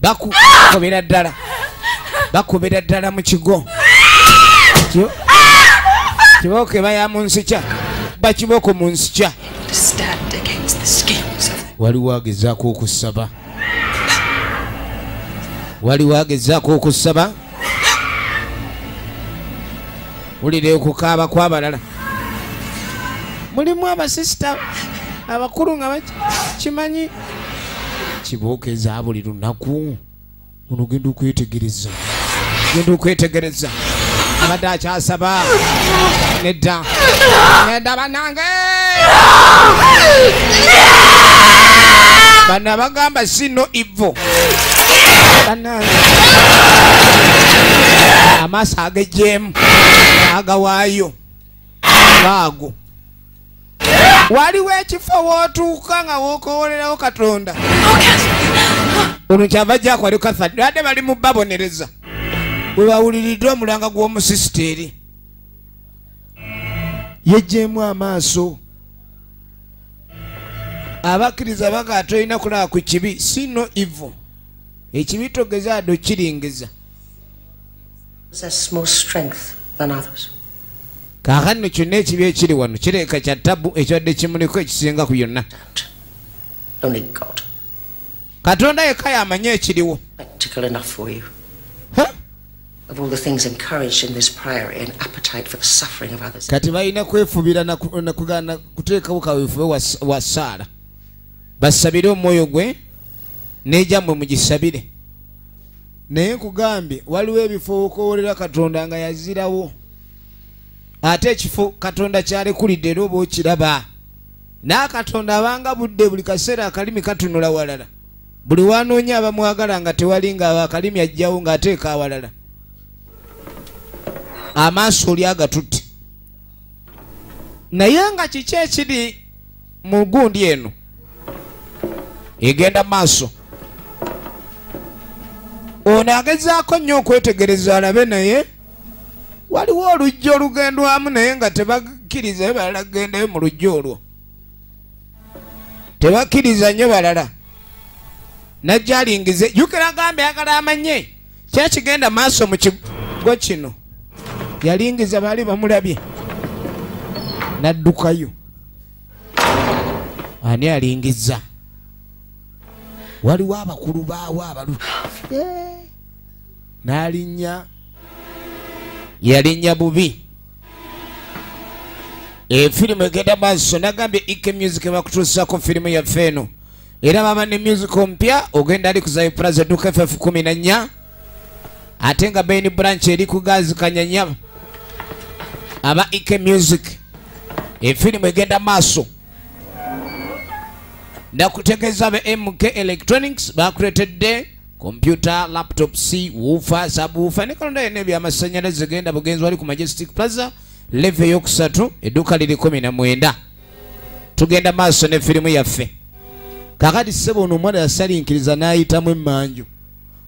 bakubira ddala bakubira ddala mu kigo. Ki- kibooko eba ya mu nsikya bakibooko mu nsikya waliwo agezaako okusaba? Waliwo agezaako okusaba? Wulira okukaaba kw'abalala? Mulimu abasisita abakulu nga baki- kimanyi? Kibuuka eza buli lunaku. Ono genda okwetegereza genda okwetegereza abadde akyasaba. Nedda. Nedda bannange. Bano abagamba sino ivo amaaso agejjeemu. Agawaayo. Abaago waliwo ekifo wootuuka nga wookowolerawo katonda. Ono kyava gyako ali kathadi ate bali mu babonereza bwe bawuliridde omulanga gw'omusisiteeri yejjeemu amaaso. Abakkiriza baga tolina kulaba ku kibi si no ivo ekibi togeza ade okiringeza Possess more strength than others. kaakati no kyonna ekibi ekiri wano kireeka kya tabu ekibadde kimuliko ekisinga ku byonna Only God. katonda yekka yamanye ekiriwo kati balina kwefubira naku- nakugana kuteekawo kaweefube wa s- wa saala basabire omwoyo gwe n'ejammwe mugisabire. Naye nkugambye waliwo ebifo okowolera katonda nga yazirawo. Ate ekifo katonda kyalekulidde era oba okiraba? N'akatonda abanga budde buli kaseera akalimi katunula walala. Buli wanoonya abamwagala nga tewali nga akalimi ajjawo ng'ateeka awalala amaaso oli agatutte. Naye nga kiki ekiri mu gundi eno? Egenda maaso. Ono agezaako nnyo okwetegereza alabe naye? Waliwo olujja olugendwamu naye nga tebakkiriza balala kugendayo mu lujja olwo. Tebakkiriza nnyo balala. Najja alingize jukira gambe agala amanye kyakigenda maaso mu kigo kino yalingiza baali bamulabye. N'addukayo. Ani alingiza waliwo abakulu baawo abalu n'alinnya. Yalinnya bubi. Efirimu egenda maaso nagambye ike music bakutuusako firimu yaffe eno. Era baba ne music mpya ogenda ali kuzayo plaza duka ff kumi na nnya ate nga main branch eri kugazikanya nya aba ike music. Efirimu egenda maaso. Nakutegeeza be mk electronics bakuletedde kompyuta laptops wuufa sabuufa ne kalonda yonna ebyamasanyalaze genda bugenzi wali ku majestic plaza leve eyokusatu edduuka liri kumi na mwenda. Tugenda maaso ne firimu yaffe. Kakati ssebo ono omwana yasalinkiriza n'ayitamu emmanju.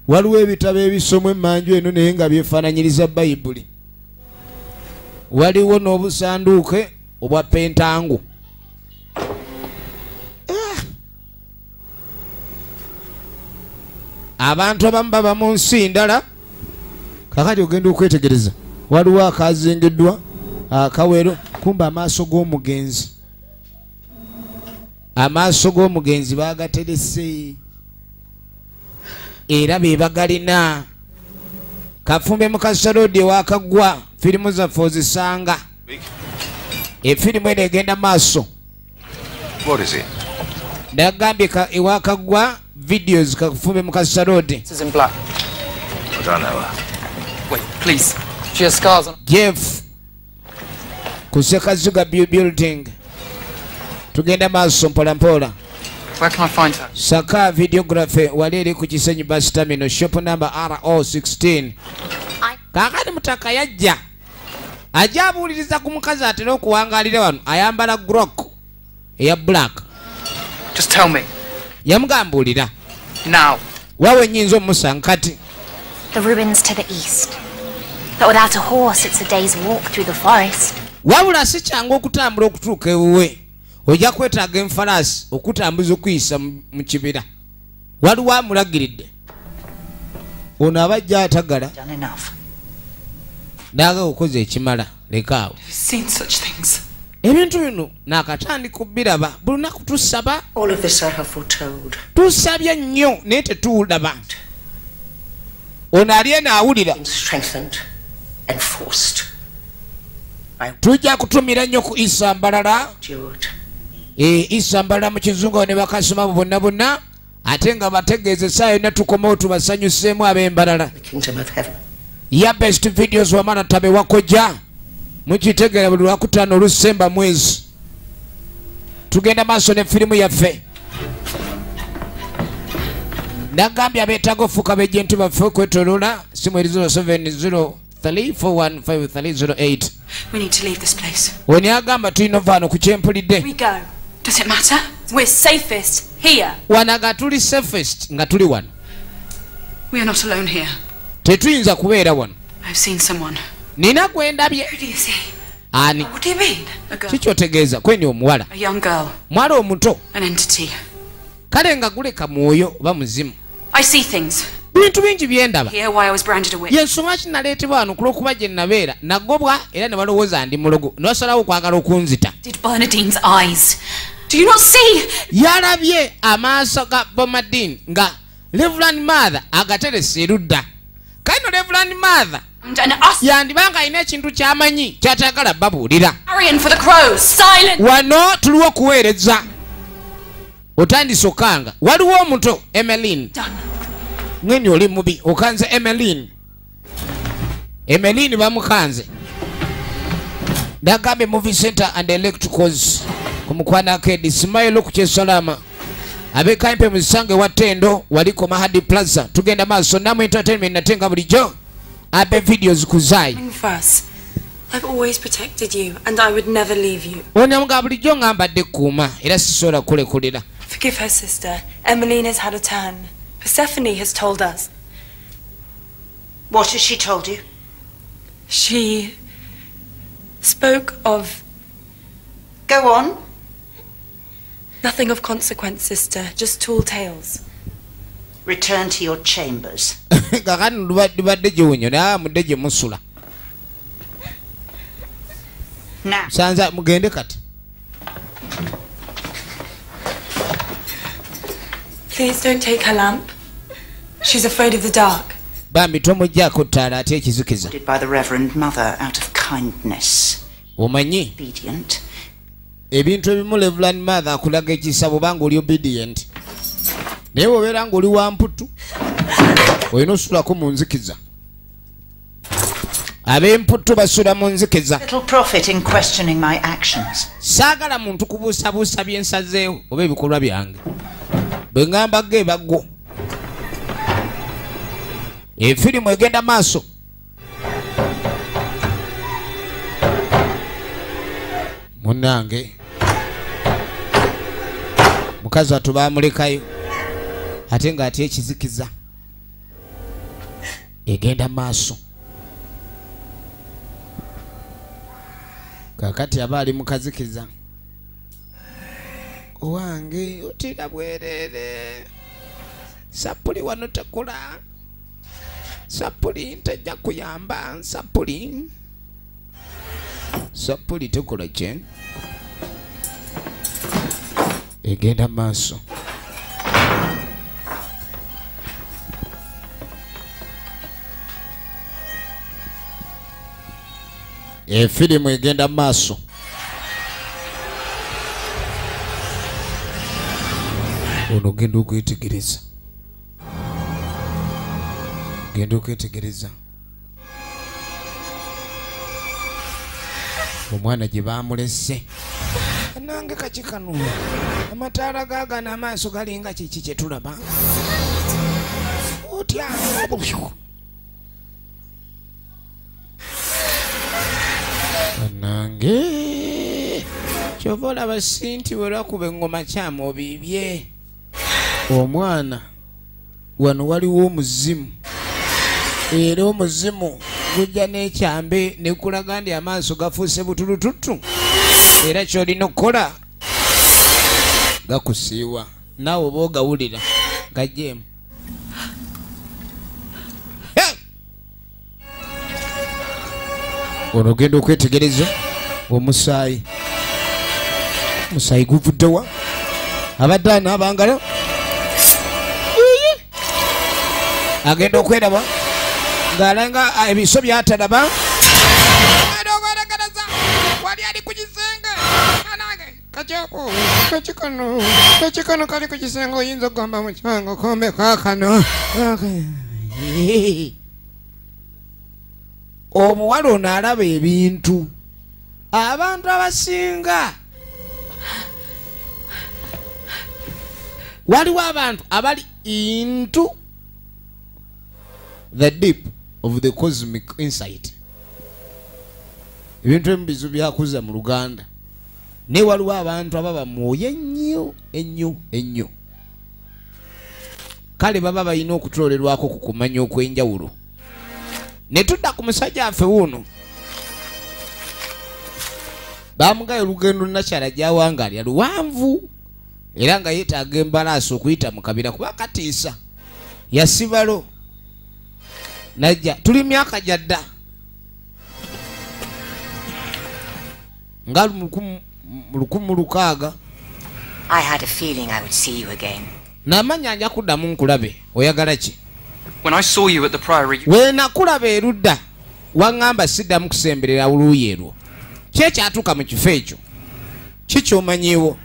Waliwo ebitabo ebisomwa emmanju eno naye nga byefaananyiriza bayibuli waliwo n'obusanduuke obwa pentangu abantu abamu baba mu nsi ndala. Kakati ogenda okwetegereza waliwo akazingiddwa akawero kumba amaaso g'omugenzi. Amaaso g'omugenzi bagaterese era be bagalina kafumbe mu kasarodi ewakagwa firimu zaffe ozisanga efirimu eno egenda maaso What is it? nagambye ka- ewakagwa videos kafumbe mu kasarodi This is in black. I don't know her. Wait, please. She has scars on. jeff ku sekazuga Bu- building tugenda maaso mpolampola Where can I find her? saka videography wali eri ku kisenyi bus terminal shop number ro16 kakati mutaka yajja ajja abuuliriza ku mukazi atera okuwangalira wano ayambala grok eya black Just tell me. yamugambuulira Now. waawe nyinza omusanga kati The ruins to the east. But without a horse, it's a day's walk through the forest. wabula si kyangu okutambula okutuuka ewuwe ojja kwetaaga enfalaasi okutambuza okuyisa mu kibira. Waliwo amulagiridde. Ono abajja atagala. Done enough. naaga okukoza ekimala. Lekaawo ebintu bino naakatandika obbiraba buli lunaku tusaba tusabye nnyo naye tetuulaba ono ali eno awulira. Been strengthened, enforced, tujja kutumira nnyo ku isa mbalala isa mbalala mu kizungu ne bakasoma bo bonna bonna ate nga bategeeze saa yonna tukomawo tubasanyuseemu ab'embalala. Ya best videos wamana tabe wakoja mukitegeera buli lwakutaano olusemba mwezi. Tugenda maaso ne firimu yaffe. Nagambye abeetaaga ofuuka bejjentu baffe okwetoloola simu eri 34150308 We need to leave this place. weni agamba tulina ovaano ku kyempulidde. We go. Does it matter? We're safest here. wanaga tuli safest nga tuli wano We are not alone here. tetuyinza kubeera wano I've seen someone. nina gwendabye Who do you see? ani What do you mean? A girl. kikyotegeeza kweni omuwala A young girl. mwala omuto An entity. kale nga guleka mwoyo oba muzimu I see things. bintu bingi byendaba yensonga kinaleetebwa wano kulwokuba gye nabeera nagobwa era ne balowooza ndi mulogo ne basalawo okwagala okunzita Yalabye amaaso ga bomadin nga reverand mother agateresa erudda kaino reverand mother? And an us yandibanga alina ekintu kyamanyi kyatayagala babuulira. Wano tuliwo okuweereza. Otandise okanga waliwo omuto emeline. Done. ngeni oli mubi okanze emeline. Emeline bamukanze. Ndagambye movie center and electricals ku mukwano akedi simailo ku kyesalama abekampe muzisange wa tendo waliko mahadi plaza tugenda maaso namu entertainment natenga bulijjo abe videos First, I've always protected you, and I would never leave you. onyamuga bulijjo nga mbadde kuuma era sisobola kulekulira Forgive her sister. Emmeline has had a turn. Persephone has told us. What has she told you? She spoke of Go on. Nothing of consequence, sister, just tall tales. Return to your chambers. kakati libadde gyewunyo naye amudde gye musula Now, sanza mugende kati Please don't take her lamp. She's afraid of the dark. bambi tomugjaako ttaala ate ekizikiza did by the Reverend Mother out of kindness. omanyi Obedient. Ebintu ebimu reverand mother akulaga ekisa bwobanga oli obedient. Naye bwobeera ngaoli wamputu olina osulako mu nzikiza. Ab'emputu basula mu nzikiza. Saagala muntu kubuusabuusa byensazeewo oba ebikolwa byange. Bwe ŋŋamba ge baggo. Efirimu egenda maaso munnange. Mukazi watu bamulekayo ate ng'atya ekizikiza. Egenda maaso. Kakati aba ali mukazikiza owange otera bwerere sapuli wano tekula. Sapuli tajja kuyamba sapuli sapuli tekola kye egenda maaso. Efirimu egenda maaso. Ono genda okwetegereza. Genda okwetegereza omwana gye bamulese. Nange kaki kano amataala gagana amaaso galinga kiki kyetulaba otya? Nange kyova olaba sinti bwe lwakuba eŋŋoma kyama obibye omwana wano waliwo omuzimu era omuzimu gujja n'ekyambe nekulaga ndi amaaso gafuuse butulututu era kyolina okukola gakusiiwa. Naawe oba ogawulira gajjeemu. Ono ogenda okwetegereza omusaayi. Omusaayi guvuddewa abadde anaabangalo agenda okweraba ng'alanga ebiso byatalaba Genda okwetegereza wali ali ku kisenge. Anange kakyako kakikano kakikano kali ku kisenge oyinza okugamba mukyango kombe kakano omuwala ono alaba ebintu. Abantu abasinga. Waliwo abantu abali into the deep of the cosmic insight. Ebintu emubizu byakuza mu luganda. Naye waliwo abantu ababa mwoyo ennyo ennyo ennyo. Kale baba balina okutolerwako ku kumanya okw'enjawulo. Ne tudda ku musajja affe wuuno. Bamugaye olugendo nakyala gyawangalya luwanvu era nga yeetaaga embalaasi okuyita mu kabira kuba katiisa yasibalo najja tuli myaka gyadda nga lukumu lukumu lukaaga I had a feeling I would see you again. namanya nja kuddamu nkulabe oyagala ki When I saw you at the Priory, you... weenakulaba erudda. Waŋŋamba siddamu kusemberera oluuyi erwo. Ki ekyatuuka mu kifo ekyo? Ki kyomanyiiwo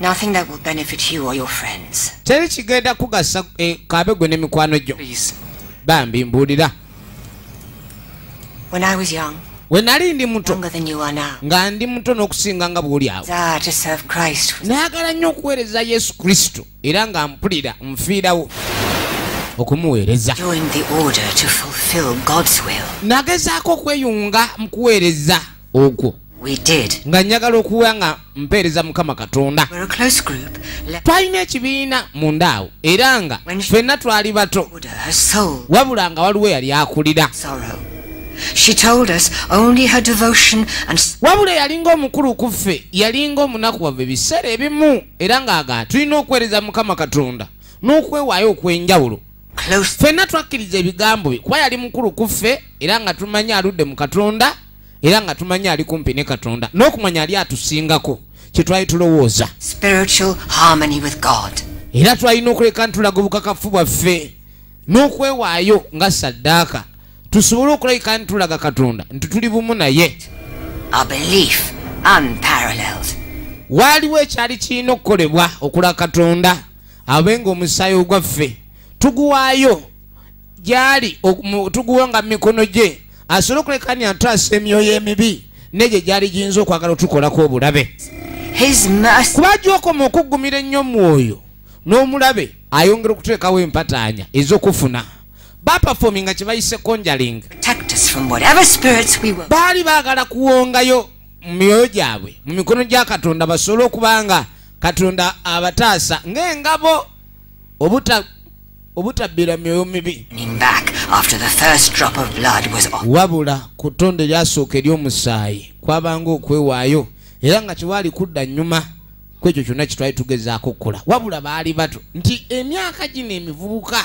Nothing that will benefit you or your friends. teri kigenda kugasa eh, kaabe gwe n'emikwano gyo bambi mbuulira When I was young, we nali ndi muto younger than you are now, nga ndi muto n'okusinga nga bw'oli awo to serve Christ. naagala nnyo okuweereza yesu kristo era nga mpulira nfiirawo okumuweereza Joined the order to fulfill God's will. nagezaako okweyunga mu kuweereza okwo. Nga njagala okuba nga mpeereza mukama katonda. Twalina ekibiina munda awo era nga ffenna twali bato. wabula nga waliwo eyali akulira. She told us only her devotion and wabula yalinga omukulu ku ffe yalinga omunakuwavu ebiseera ebimu era ng'aga tulina okuweereza mukama katonda n'okwewaayo okw'enjawulo. Ffenna twakkiriza ebigambo bye kuba yali mukulu ku ffe era nga tumanyi aludde mu katonda era nga tumanyi ali kumpi ne katonda n'okumanya ali atusingako kye twali tulowooza spiritual harmony with God. era twalina okuleka ntulaga obukakafu bwaffe n'okwewaayo nga saddaaka tusobole okulabika ntulaga katonda nti tuli bumu naye Our belief unparalleled. waaliwo ekyali kirina okukolebwa okulaga katonda abe ng'omusaayi ogwaffe tuguwaayo gyali mu- tuguwanga mu mikono gye asobole okulekani atwasa emyoyo emibi negye gyali giyinza okwagala otukolako obulabe. Kuba gyokoma okuggumira ennyo mwoyo n'omulabe ayongera okuteekawo empataanya ez'okufuna. Bapafominga kye bayise conjaling Protect us from whatever spirits we were. baali baagala kuwongayo mu myoyo gyabwe mu mikono gya katonda basobole okuba nga katonda abataasa ng'engabo obuta obutabbira myoyo mibi. Back after the first drop of blood was off. wabula ku ttonde eryasooka ery'omusaayi kwabanga okwewaayo era nga tewaali kudda nnyuma ku ekyo kyonna kye twali tugezaako okukola. Wabula baali bato nti emyaka gino emivubuka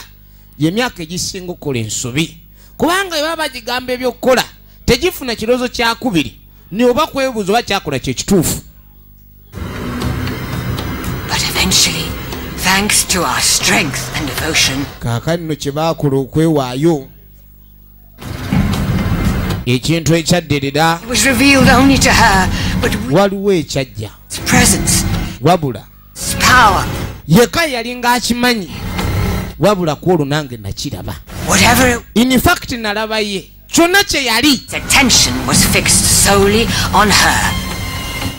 gy'emyaka egisinga okukola ensobi kubanga baba bagigamba ebyokukola tegifuna kiroozo kyakubiri ne oba kwebuuza oba kyakola kye kituufu. But eventually, thanks to our strength and devotion, kaakati nno kye baakola okwewaayo ekintu ekyaddirira waliwo ekyajja. Wabula yekka yali ng'akimanyi wabula ku olwo nange nakiraba. In fact nalaba ye kyonna kye yali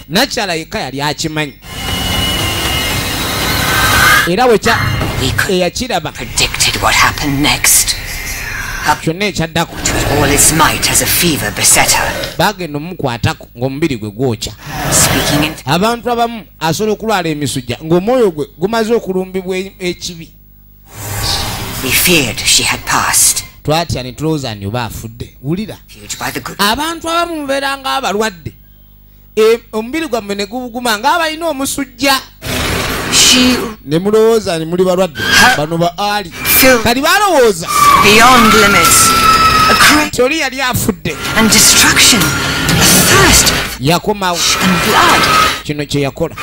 nakyala yekka yali akimanyi era wekya eyakiraba predicted what happened next. kyonna ekyaddako bagenda omukwatako ng'omubiri gwe gwokya abantu abamu asobola okulwala emisujja ng'omwoyo gwe gumaze okulumbibwa e- ekibi. We feared she had passed. twatya ne tulowooza nti oba afudde. Wulira. Abantu abamu mubeera ng'abalwadde E- omubiri gwammwe ne gubuguma ng'abalina omusujja ne mulowooza ni muli balwadde. Bano ba ali. Kati balowooza. beyond limits. A great nti oli yali afudde. yakomawo. Kino kye yakola.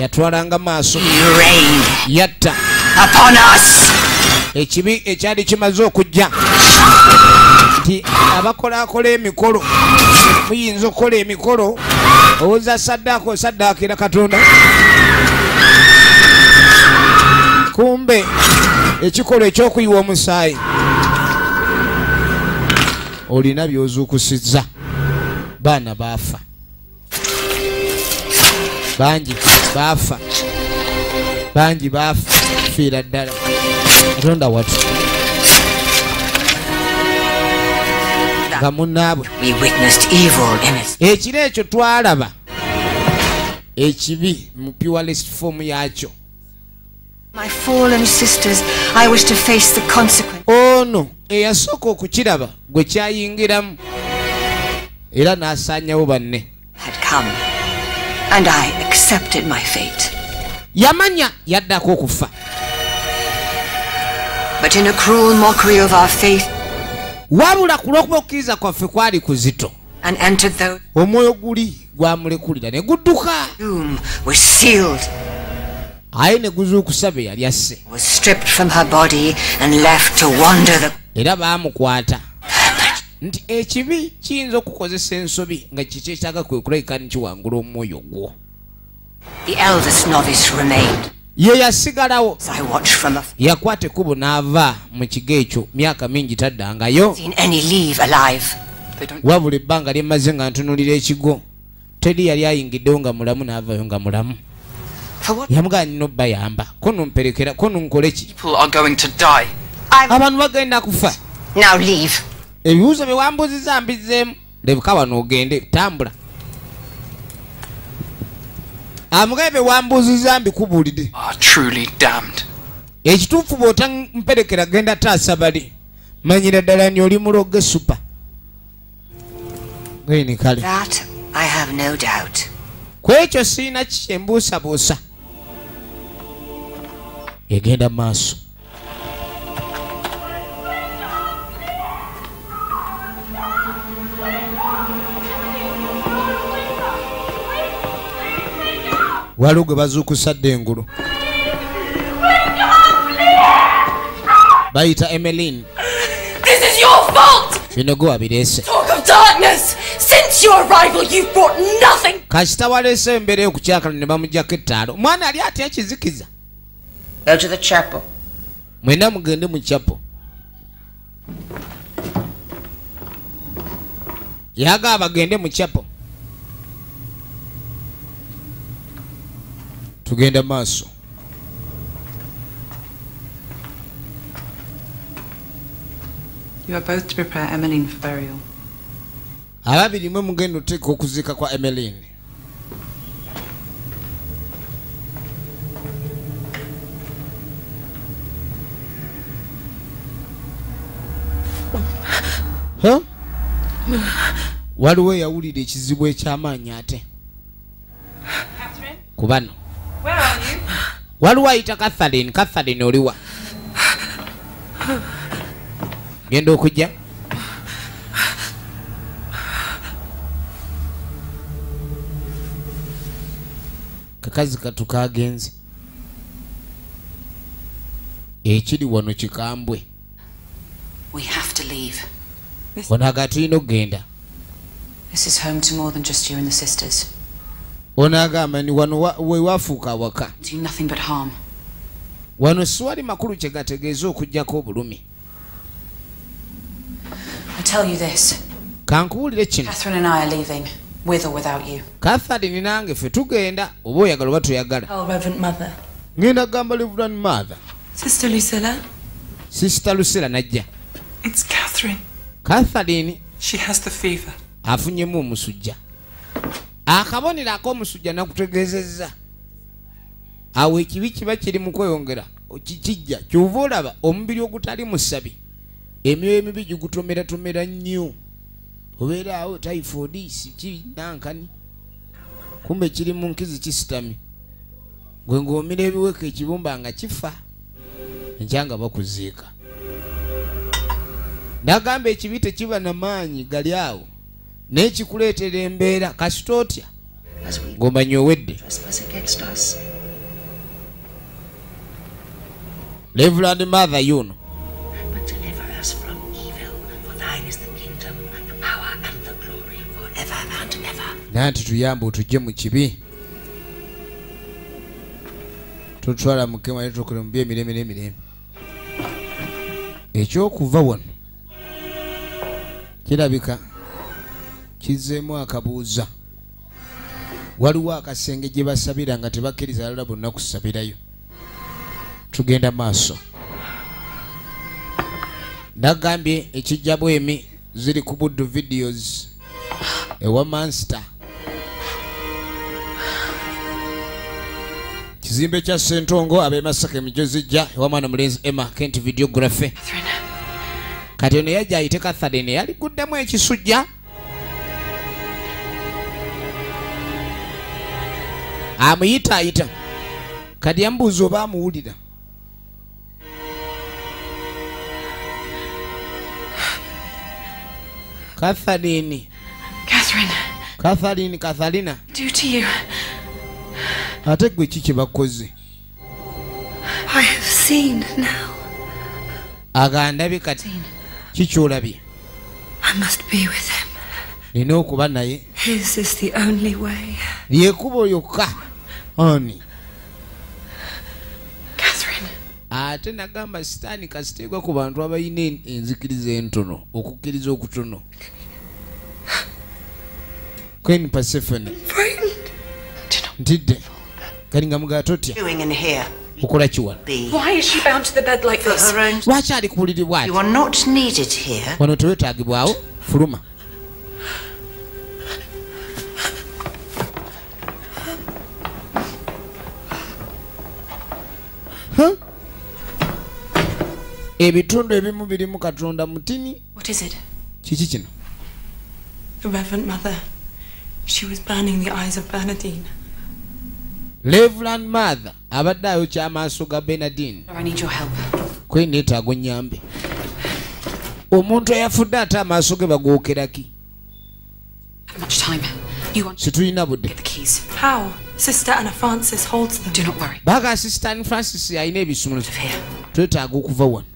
Yatwalanga maaso. Yatta. ekibi ekyali kimaze okujja nti abakolaakola emikolo muyinza okukola emikolo owooza saddaaka osaddaaka era katonda? Kumbe ekikolwa ekyokuyiwa omusaayi olina by'ozuukusizza? Baana baafa. Bangi baafa. Bangi bafiira ddala. Katonda watu nga munnaabwe. We witnessed evil in its ekiro ekyo twalaba. Ekibi mu purest form yakyo My fallen sisters, I wish to face the consequence. ono eyasooka okukiraba gwe kyayingiramu. Era n'asaanyawo banne. Had come, and I accepted my fate. yamanya yaddako okufa. But in a cruel mockery of our faith, wabula ku lw'okuba okukkiriza kwaffe kwali kuzito. Omwoyo guli gwamulekulira ne gudduka. aye ne guzuukusa be yali asse. Era baamukwata. Nti ekibi kiyinza okukozesa ensobi nga kikyetaaga kwe kulabika nikiwangula omwoyo gwo Ye yasigalawo. Yakwata ekkubo n'ava mu kigo ekyo myaka mingi taddangayo. Wabula ebbanga lyemmaze nga ntunulira ekigo teri yali ayingiddewo nga mulamu n'avayo nga mulamu. Yamugala nina obbayamba ko numperekera ko nunkole ki? People are going to die. abantu bagenda kufa. Now leave. ebibuuzo bye wambuziza mbizeemu lebuka wano ogende tambula amugabe bye Are truly damned. ekituufu bw'otamperekera genda taasa bali manyira ddala ni oli muloge supa. Gayini kale. That I have no doubt. ku ekyo siina kikyembuusabuusa egenda mu maaso waliwo gwe bazuukusa dda engulu bayita emeline This is your fault! bino gwe wabireese Talk of darkness! Since your arrival, you've brought nothing! kasita waleese embeera y'okukyakala ne bamugjako ettaalo omwana ali atya kizikiza Go to the chapel. mwena mugende mu kyapo yagaba bagende mu kyapo tugenda maaso You are both to prepare Emmeline for burial. ababiri mwe mugenda oteeka okuziika kwa emeline Huh? waliwo eyawulira ekizibu ekyamaanyi ate? Ku bano waliwo ayita katharine katharine oliwa genda okujja. Kakazi katu kagenze. Ekiri wano kikambwe. We have to leave. onaaga tulina okugenda This is home to more than just you and the sisters. Onaagamba ni wano wa- we waafuuka awaka Do nothing but harm. wano siwali makulu kye gategeeza okugjako obulumi I tell you this kankuwulire kino Catherine and I are leaving, with or without you. katharine nange ffe tugenda oba oyagala oba toyagala Reverend Mother. ngenda kugamba reverand mother Sister Lucilla, sisita lusera najja it's Catherine. katharine She has the fever. afunyemu omusujja akabonero ak'omusujja nakutegeezezza. Awo ekibi kiba kiri mu kweyongera kikijja kyova olaba omubiri ogutali musabi. Emyoyo emibi gigutomeratomera nnyo. Obeera awo typhoid siki nankani kumbe kiri mu nkizi kisitamye gwe ng'omira ebiweka ekibumba nga kifa enkyanga bakuziika. Nagamba ekibi tekiba na maanyi gali awo naye kikuleetera embeera kasita otya? Ng'omanyi owedde. Reverand mother yuno nanti tuyambe otujje mu kibi. Totwala mukema ne tukole mu byemirembe n'emirembe. Ekyokuva wano kirabika kizzeemu akabuuza waliwo akasenge gye basabira nga tebakkiriza alala bonna kusabirayo. Tugenda maaso. Nagambye ekijja bwemi ziri ku buddu videos. Ewa manster. Kizimbe kya sentongo ab'e masaka emijozi jja ewa mwana mulenzi emma kent videography kati ono yajja ayite katharine yaliguddemu ekisujja amuyita ayita kati yamubuuza oba amuwulira katharine Catherine, katharine katharina do to you. ate gwe ki kye bakoze? I have seen now. agandabye kati kikyolabye I must be with him. nina okuba naye. His is the only way. lyekubo lyokka Catherine, ate nagamba sitaani kasiteekwa ku bantu abalina en- enzikiriza entono okukkiriza okutono. Queen persephone ntidde. Kali nga in here. okola kiwala why is she bound to the bed like For this? her own. lwaki ali ku buliri bwati You are not needed here. wano tewetaagibwawo fuluma ebitundu ebimu birimu katonda mutini What is it? kiki kino The Reverend Mother. She was burning the eyes of Bernadine. reverand mother abadde ayokya amaaso ga benadine I need your help. kwe neetaaga onyambe omuntu eyafudde ate amaaso ge bagookeraki How much time? You want situlina budde the keys. How? Sister Anna Francis holds them. Do not worry. baga asisitani francis alina ebisumuluzo twetaaga okuva wano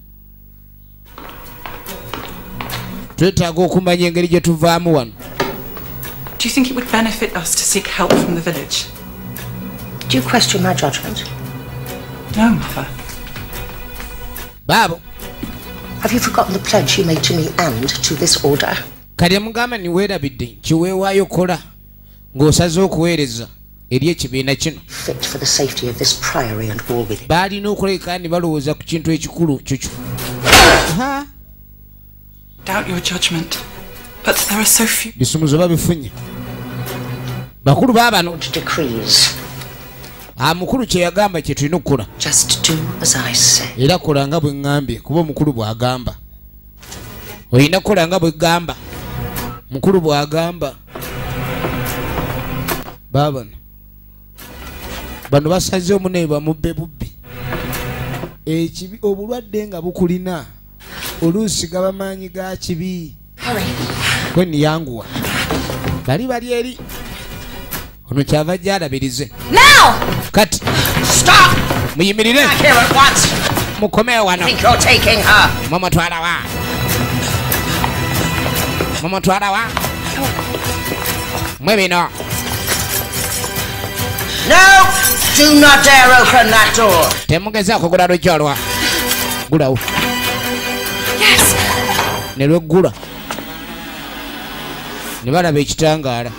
twetaaga okumanya engeri gye tuvaamu wano Do you think it would benefit us to seek help from the village? Do you question my judgment? No, Mother. baabo Have you forgotten the pledge you made to me and to this order? kati amugamba niweerabidde kiweewaayo kola ng'osaze okuweereza eri ekibiina kino Fit for the safety of this priory and all within. baalina okuleka ne balowooza ku kintu ekikulu kyokyo Doubt your judgment. But there are so few. bisumuzo babifunye bakulu baabano Decrees. amukulu kye yagamba kye tulina okukola Just do as I say. era kola nga bwe ŋŋambye kuba omukulu bw'agamba olina kukola nga bwe gamba mukulu bw'agamba baabano bano basazeemu naye bamubbe bubbi. Ekibi obulwadde nga bukulina oluusi gaba maanyi ga kibi. Gwe niyanguwa. Bali bali eri. Ono kyava gyalabirize. Now! kati Stop! muyimirire mukomewo wano. Think you're taking No! Do not dare open that door! temugezaako kugula lukyolwa gulawo Yes! ne lweggula ne balaba ekitangaala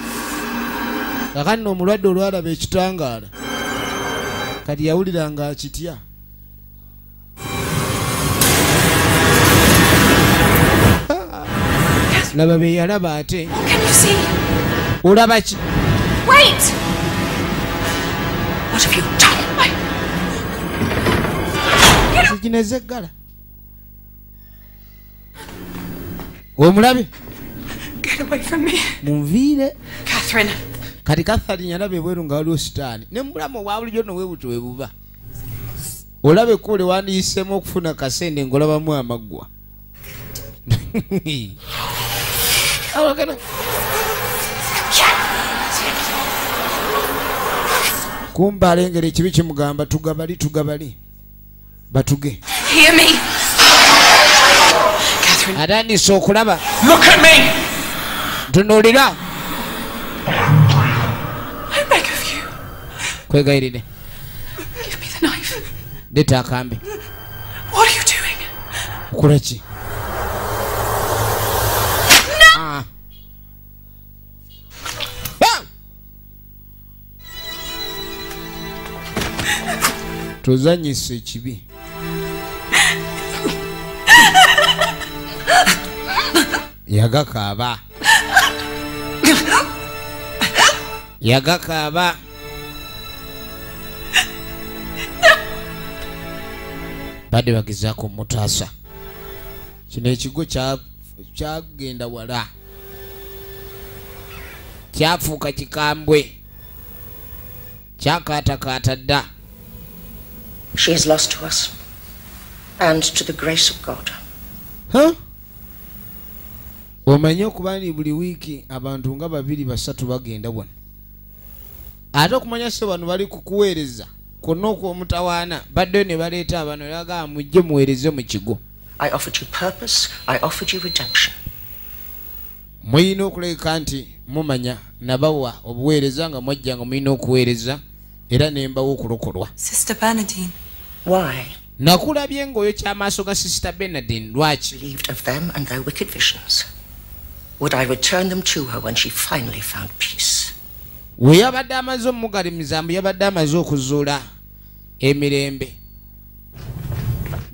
kakati no omulwadde olwalaba ekitangaala kati yawulira nga akitya laba be yalaba ate Can you see? olaba ki zigineza eggala omulabe? Munviire kati kathalin yalaba ebweru nga waliwo sitaani. Ne mubulamu obwa bulijjo no bwebuti bwe buba. Olaba ekkubo lye wandiyiseemu okufuna kasende ng'olabamu amaggwa. Awagana. kumba alengera ekibi kimugamba tugabali tugabali batuge. Atandise okulaba. Ntunuulira. Kwegayirire leeta akambe. Okola ki? Ah. Ah! tozanyisa ekibi yagakaaba yagakaaba badde bagezaako mutaasa kino ekigo kya- kyagenda wala. Kyafuuka kikambwe. Kyakaatakaata dda. She is lost to us and to the grace of God. Huh? Omanye okuba ni buli wiiki abantu nga babiri basatu bagenda wano ate okumanya se bano bali kukuweereza kwonna okwomutawaana baddeyo ne baleeta abano yagamba mujje muweereze mu kigo I offered you purpose, I offered you redemption. mulina okuleka nti mumanya nabawa obuweereza nga mwajja nga mulina okuweereza era nembawo okulokolwa Sister Bernadine. Why? nakulabye ng'oyo kyamaaso ga sisita benadin lwaki Would I return them to her when she finally found peace? we yabadde amaze omugalimiza mbu yabadde amaze okuzuula emirembe.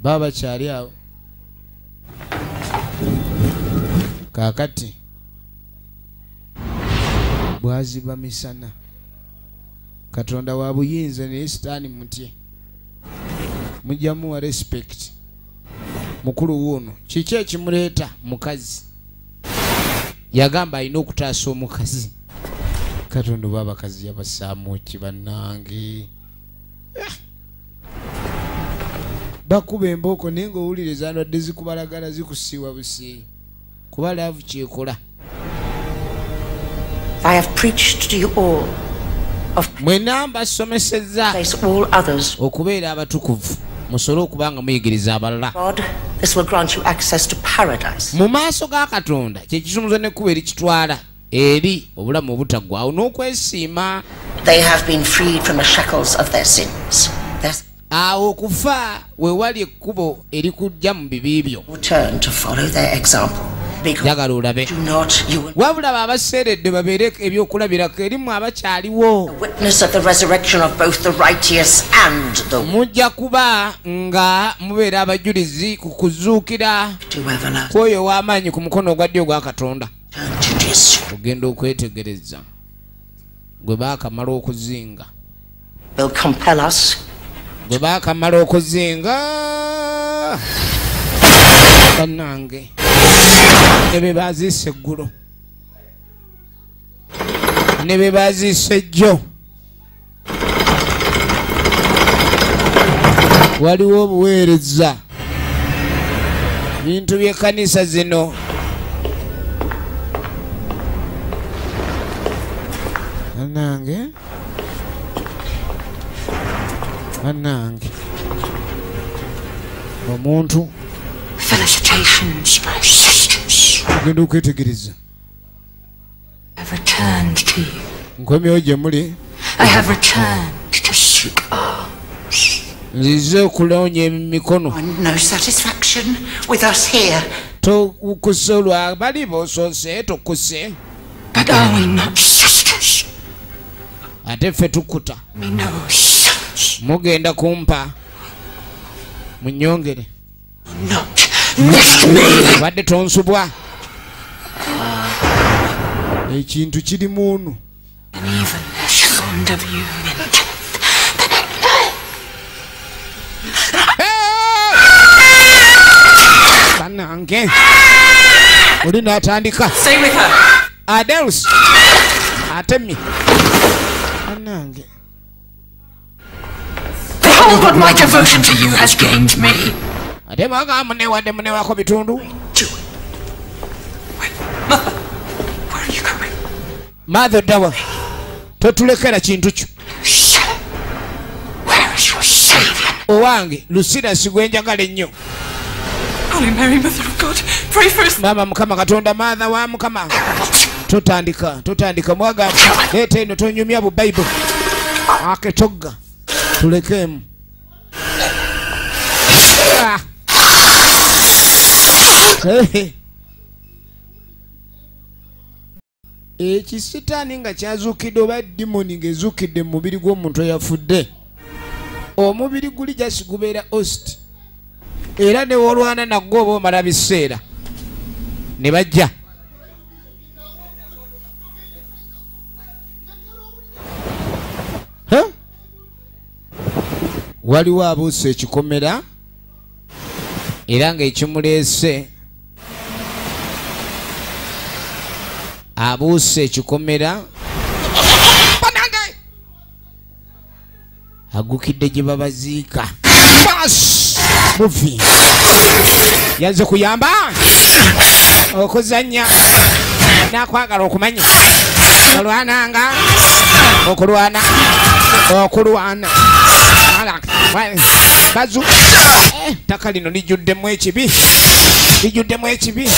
Baba bakyali awo. Kaakati bwaziba misana. Katonda wa buyinza naye sitaani mutye. Mujjamuwa respect. Mukulu wuuno. Kiki ekimuleeta mukazi yagamba alina okutaasa omukazi. Katonda oba abakazi yabasaamu ki bannange? Ah. bakuba embooko naye ngaowulire zandwadde zikubalagala zikusiiwa busi. Kuba laavu kyekola. I have preached to you all mwena mbasomesezza okubeera abatukuvu musobole okuba nga muyigiriza abalala God, this will grant you access to paradise. mu maaso ga katonda kyekisumuzo nekkuba erikitwala eri obulamu obutaggwawo n'okwesiima They have been freed from the shackles of their sins. There's awo okufa we wali ekkubo erikujja mu bibi byo njagala olabe. wabula babaseeredde babeere ebyokulabirako erimu abakyaliwo. mujja kuba nga mubeera abajulizi ku kuzuukira kwoyo ow'amaanyi ku mukono ogwa ddyo ogwa katonda. Ogenda okwetegereza. Gwe baakamala okuzinga. Gwe baakamala okuzinga. Bannange ne be baziisa eggulo. Ne be baziisa ejjo. Waliwo obuweereza. Bintu by'ekkanisa zino. Bannange. Bannange. Omuntu. Felicitations, sisters. Ogenda okwetegereza. I've returned to you. nkomyewo gye muli? Nzize okuloonya emikono. Tokuse olwa bali bosoose tokuse ate ffe tukuta. Mugenda kumpa. Munyongere Not lift me. badde tonsubwa ekintu kiri muunu. Bannange. Oli her. adels. Atemi me. ate mwaga munewadde munewako bitundu Where are you going? Maathe oddawa totulekera kintu kyo. Owange lusirasi gwe njagala ennyo maama mukama katonda maatha wa mukama. Totandika totandika mwagamba leeta eno tonyumya bu bayibuli aketogga tulekeemu Ah. eki sitaani nga kyazuukidde oba dimoni ngaezuukidde mu mubiri gw'omuntu eyafudde? Omubiri guli jasi gubeera ost era newolwana nagwe oba omala biseera. Ne bajja. Waliwo abuusa ekikomera era ngaekimuleese abuusa ekikomera banange agukidde gye babaziika. Muvi yazze kuyamba. Okuzanya nakwagala okumanya olwananga okulwana okulwana. Bazu Eh, ttaka lino lijjuddemu ekibi lijjuddemu ekibi.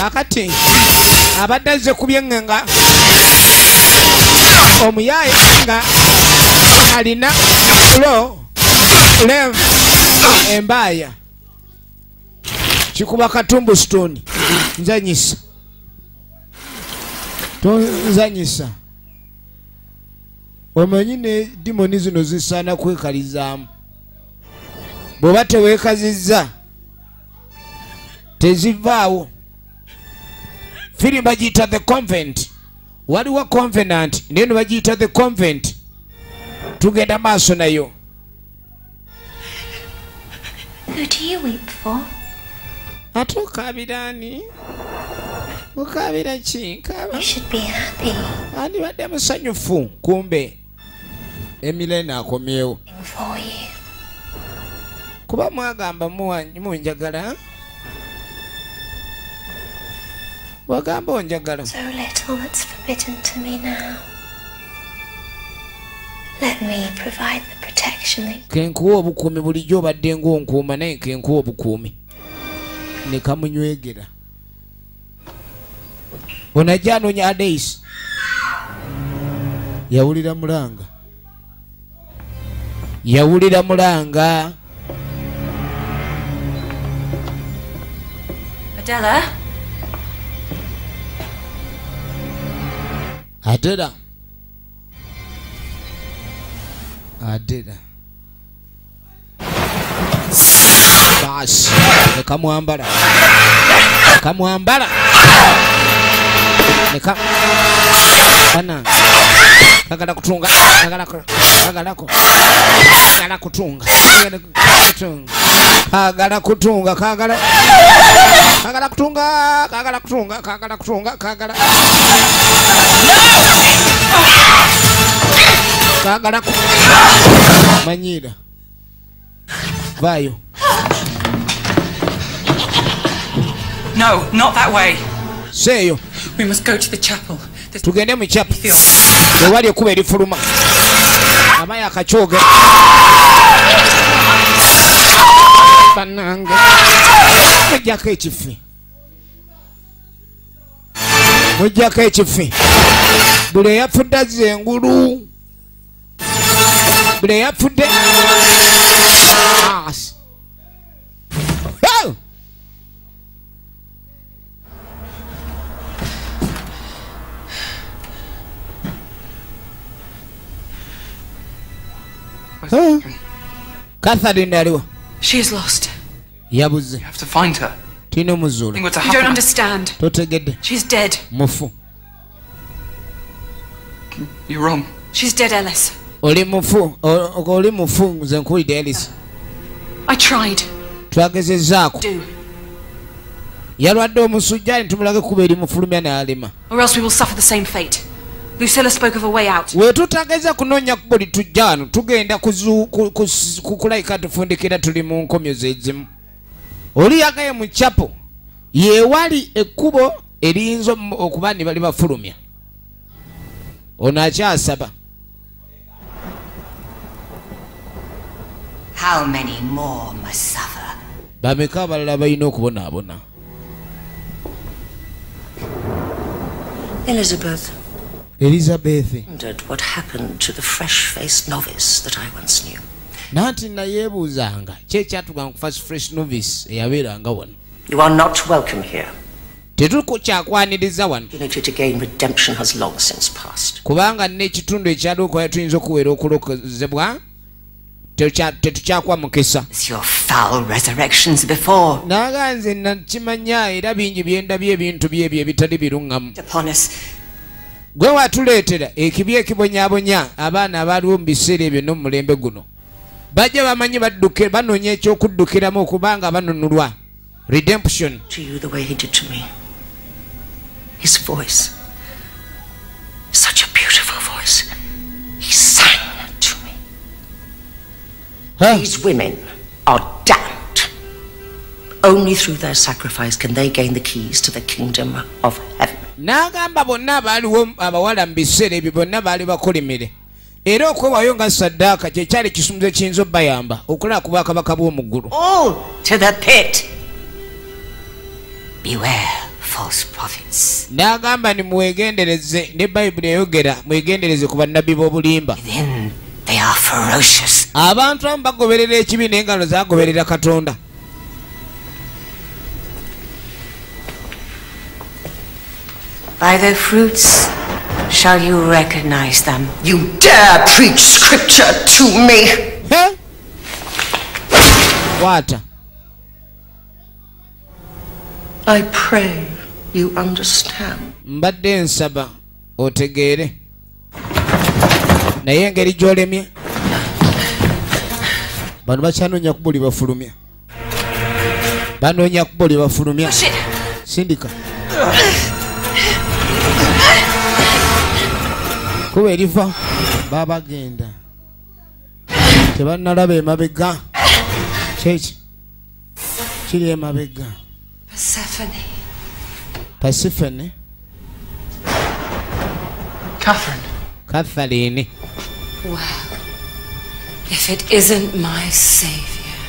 Kakati abadde azze kubyenga omuyaye nga alina lo lev embaaya. Kikuba katumbu stone nzanyisa tonzanyisa omanyi ne dimoni zino zisaana kwekalizaamu. Bw'oba teweekazizza tezivaawo. Firi bagiyita the convent. Waliwo convenant naye ne bagiyita the convent. Tugenda maaso nayo. Ate okaabira ani okaabira ki? Nkaaba. Andibadde musanyufu kumbe emirene akomyewo kuba mwagamba munjagala? Wagamba onjagala. Kenkuwa obukuumi bulijjo obadde ngaonkuuma naye kenkuwa obukuumi. Ne kamunywegera onajja anoonya adeis yawulira mulanga yawulira mulanga Adela? atera atera basi nekamwambala kamwambala neka bana kagala kutunga kagalako kutunga. Kagala kutunga kagala kagala kutunga kagala kutunga kagala kutunga kagala. Kagala manyira. Vayo. No, not that way. seeyo We must go to the chapel. There's tugende mu Phil. ewali ekkuba erifuluma. Aba yakacyoge banange mujjako ekifi. Mujjako ekifi. Buli eyafudde azza engulu. Buli eyafudde. Asi. Catherine aliwa She is lost. yabuze have to find her. omuzuula Think what's You don't understand. totegedde She's dead. mufu You're wrong. She's dead, Ellis. oli mufu oli mufu nze nkuwulidde elisa I tried. twagezezaako Do. yalwadde omusujja ne tumulage kuba eri mufulumya n'alema Or else we will suffer the same fate. Lucilla spoke of a way out. we tutageza kunoonya buli tujja wano tugenda kuzu- ku- ku- ku- kulayika tufundikira tuli mu nkomyo zezimu. Oli yagaye mu kyapo yeewali ekkubo eriyinza okuba ne bali bafulumya. Ono akyasaba. How many more must suffer? bameka abalala balina okubonaabona. Elizabeth elizabeth. Nanti nayeebuuzanga ki ekyatuganga ku first fresh novice eyabeeranga wano? Tetukukyakwaniriza wano? Kubanga n'ekitundu ekyalookola tuyinza okuweera okulokozebwa tetukyakwa mukisa. Naga nze nakimanya era bingi byendabye ebintu byebyo ebitali biruŋŋamu gwe watuleetera ekibi ekibonyaabonya abaana abaaliwo mu biseera ebyo n'omulembe guno bajja bamanyi banoonya ekyokuddukiramu okubanga banunulwa redemption. His voice. Such a beautiful voice. He sang to me. These women are damned. Only through their sacrifice can they gain the keys to the kingdom of heaven. N'agamba bonna abaaliwo abawala mu biseera ebyo bonna baali bakolimire era okwewaayo nga saddaaka kyekyali kisumuzo kiyinza obbayamba okulaba ku bwakabaka bw'omu ggulu All to the pit. Beware false prophets. n'agamba ni mwegendereze ne bayibuli eyogera mwegendereze ku bannabbi b'obulimba They are ferocious. abantu abamu bagoberera ekibi naye engalo zagoberera katonda By their fruits shall you recognize them. You dare preach scripture to me? kwata I pray you understand. mbadde nsaba otegeere. Naye engeri gy'olemye. Bano bakyanoonya kubuli bafulumya. Banoonya kubuli bafulumya. Sindika kuba eriva babagenda. Tebannalaba emabega. Kyeki kiri emabega. Persephone. pasifene? Catherine. katharine Well, if it isn't my savior.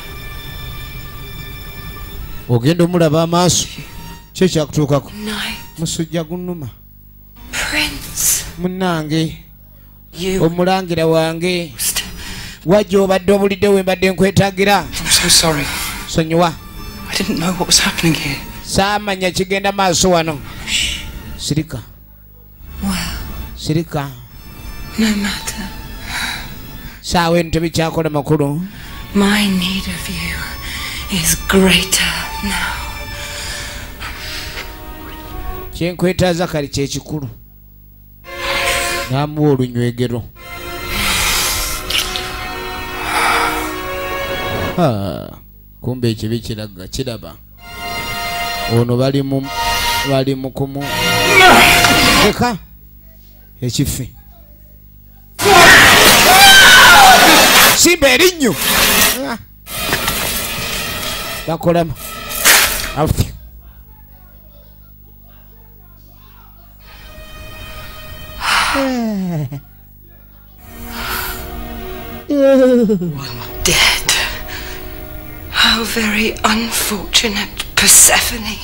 ogenda omulaba amaaso? Kyo kyakutuukako Night. Musujja gunnuma. Prince. Munnange omulangira wange wajja obadde obulidde we mbadde nkwetaagira I'm so sorry. sonyiwa I didn't know what was happening here. saamanya kigenda maaso wano sirika sirika no matter. saawa eno tebikyakola makulu My need of you is greater now. kyenkwetaaza kali kyekikulu n'amuwa olunywegero. Kumbe ekibi kiraga kiraba. Ono bali mu bali mu kumu leka ekifi. Simba erinnyo Ah. bakolama Afu. Dead. How very unfortunate, Persephone.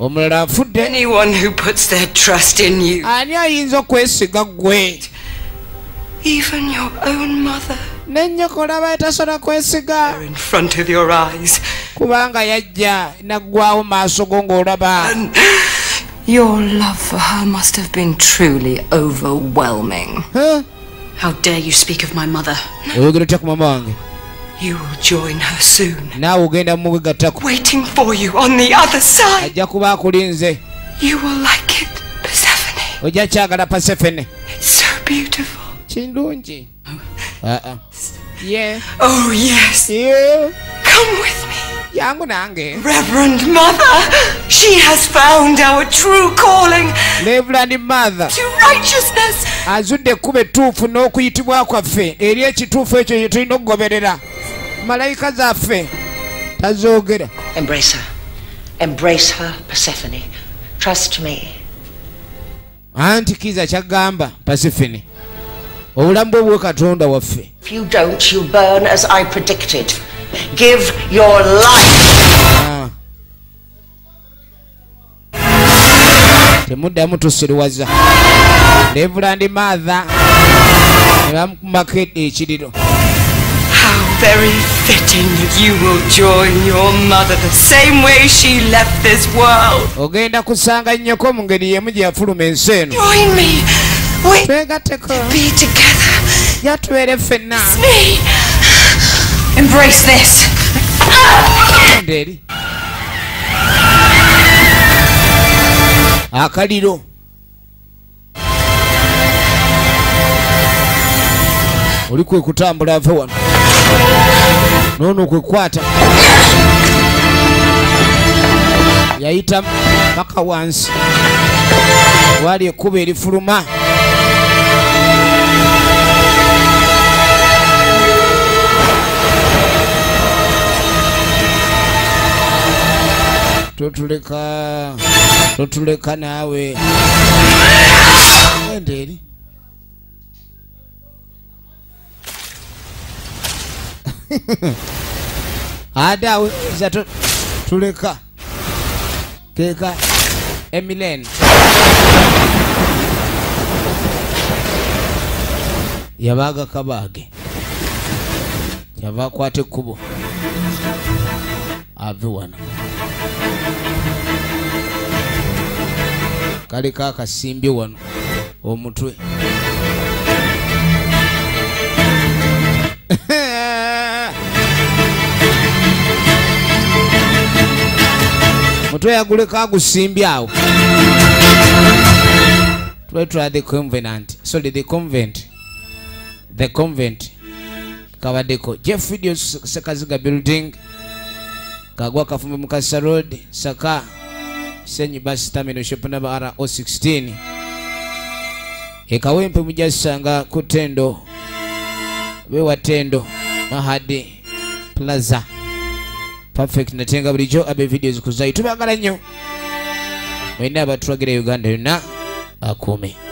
omulala afudde Anyone who puts their trust in you, ani ayinza okwesiga gwe even your own mother, nenyokolaba etasobola kwesiga in front of your eyes. kubanga yajja naggwawo maaso go ng'olaba Your love for her must have been truly overwhelming. Huh? How dare you speak of my mother? oyogera otya ku mama wange You will join her soon, naawe ogenda mumugattako waiting for you on the other side. ajja kuba akulinze You will like it, Persephone. ojja kyagala pasefene It's so beautiful. kirungi oh. uh-uh. aa ye Oh, yes. ye Come with me. Yangu nange Reverend Mother, she has found our true calling reverand mother to righteousness. azudde ekkuba ettuufu n'okuyitibwa kwaffe eri ekituufu ekyo kye tulina okugoberera malayika zaffe tazoogera Embrace her. Embrace her, Persephone. Trust me. anti kiza kyagamba pasifini obulamu bwe bwe katonda waffe If you don't, you burn as I predicted. Give your life. Temuddamu tusiriwaza reverand mother ne bamukumako ekiriro very fitting that you will join your mother the same way she left this world. ogenda kusanga nnyoko mu ngeri yemu gye yafuluma ensi eno Join me. We twegatteko jatubeere ffenna. Embrace this. Eri akaliro oli kwe kutambula ave wano. Noono kwekwata yayita paka wansi. Waali ekkuba erifuluma totuleka. Totuleka naawe ende eri ate awe za tuleka keka. Emilen yabaaga kabaage yava akwata ekkubo ave wano kaliko akasimbye wano omutwe. Mutwe yaguleko agusimbye awo. Twetula the convenant. Sorry the convent. The convent. Kabaddeko jeff video sekaziga building. Kagwa kafumbe mukasa road saka senyi bus terminal shop number ra 016 ekawempe mujasanga ku tendo. Bewa tendo mahadi plaza. Perfect natenga bulijjo abe videos kuzayi tubagala nnyo. Mwena abatulagira uganda yonna akuume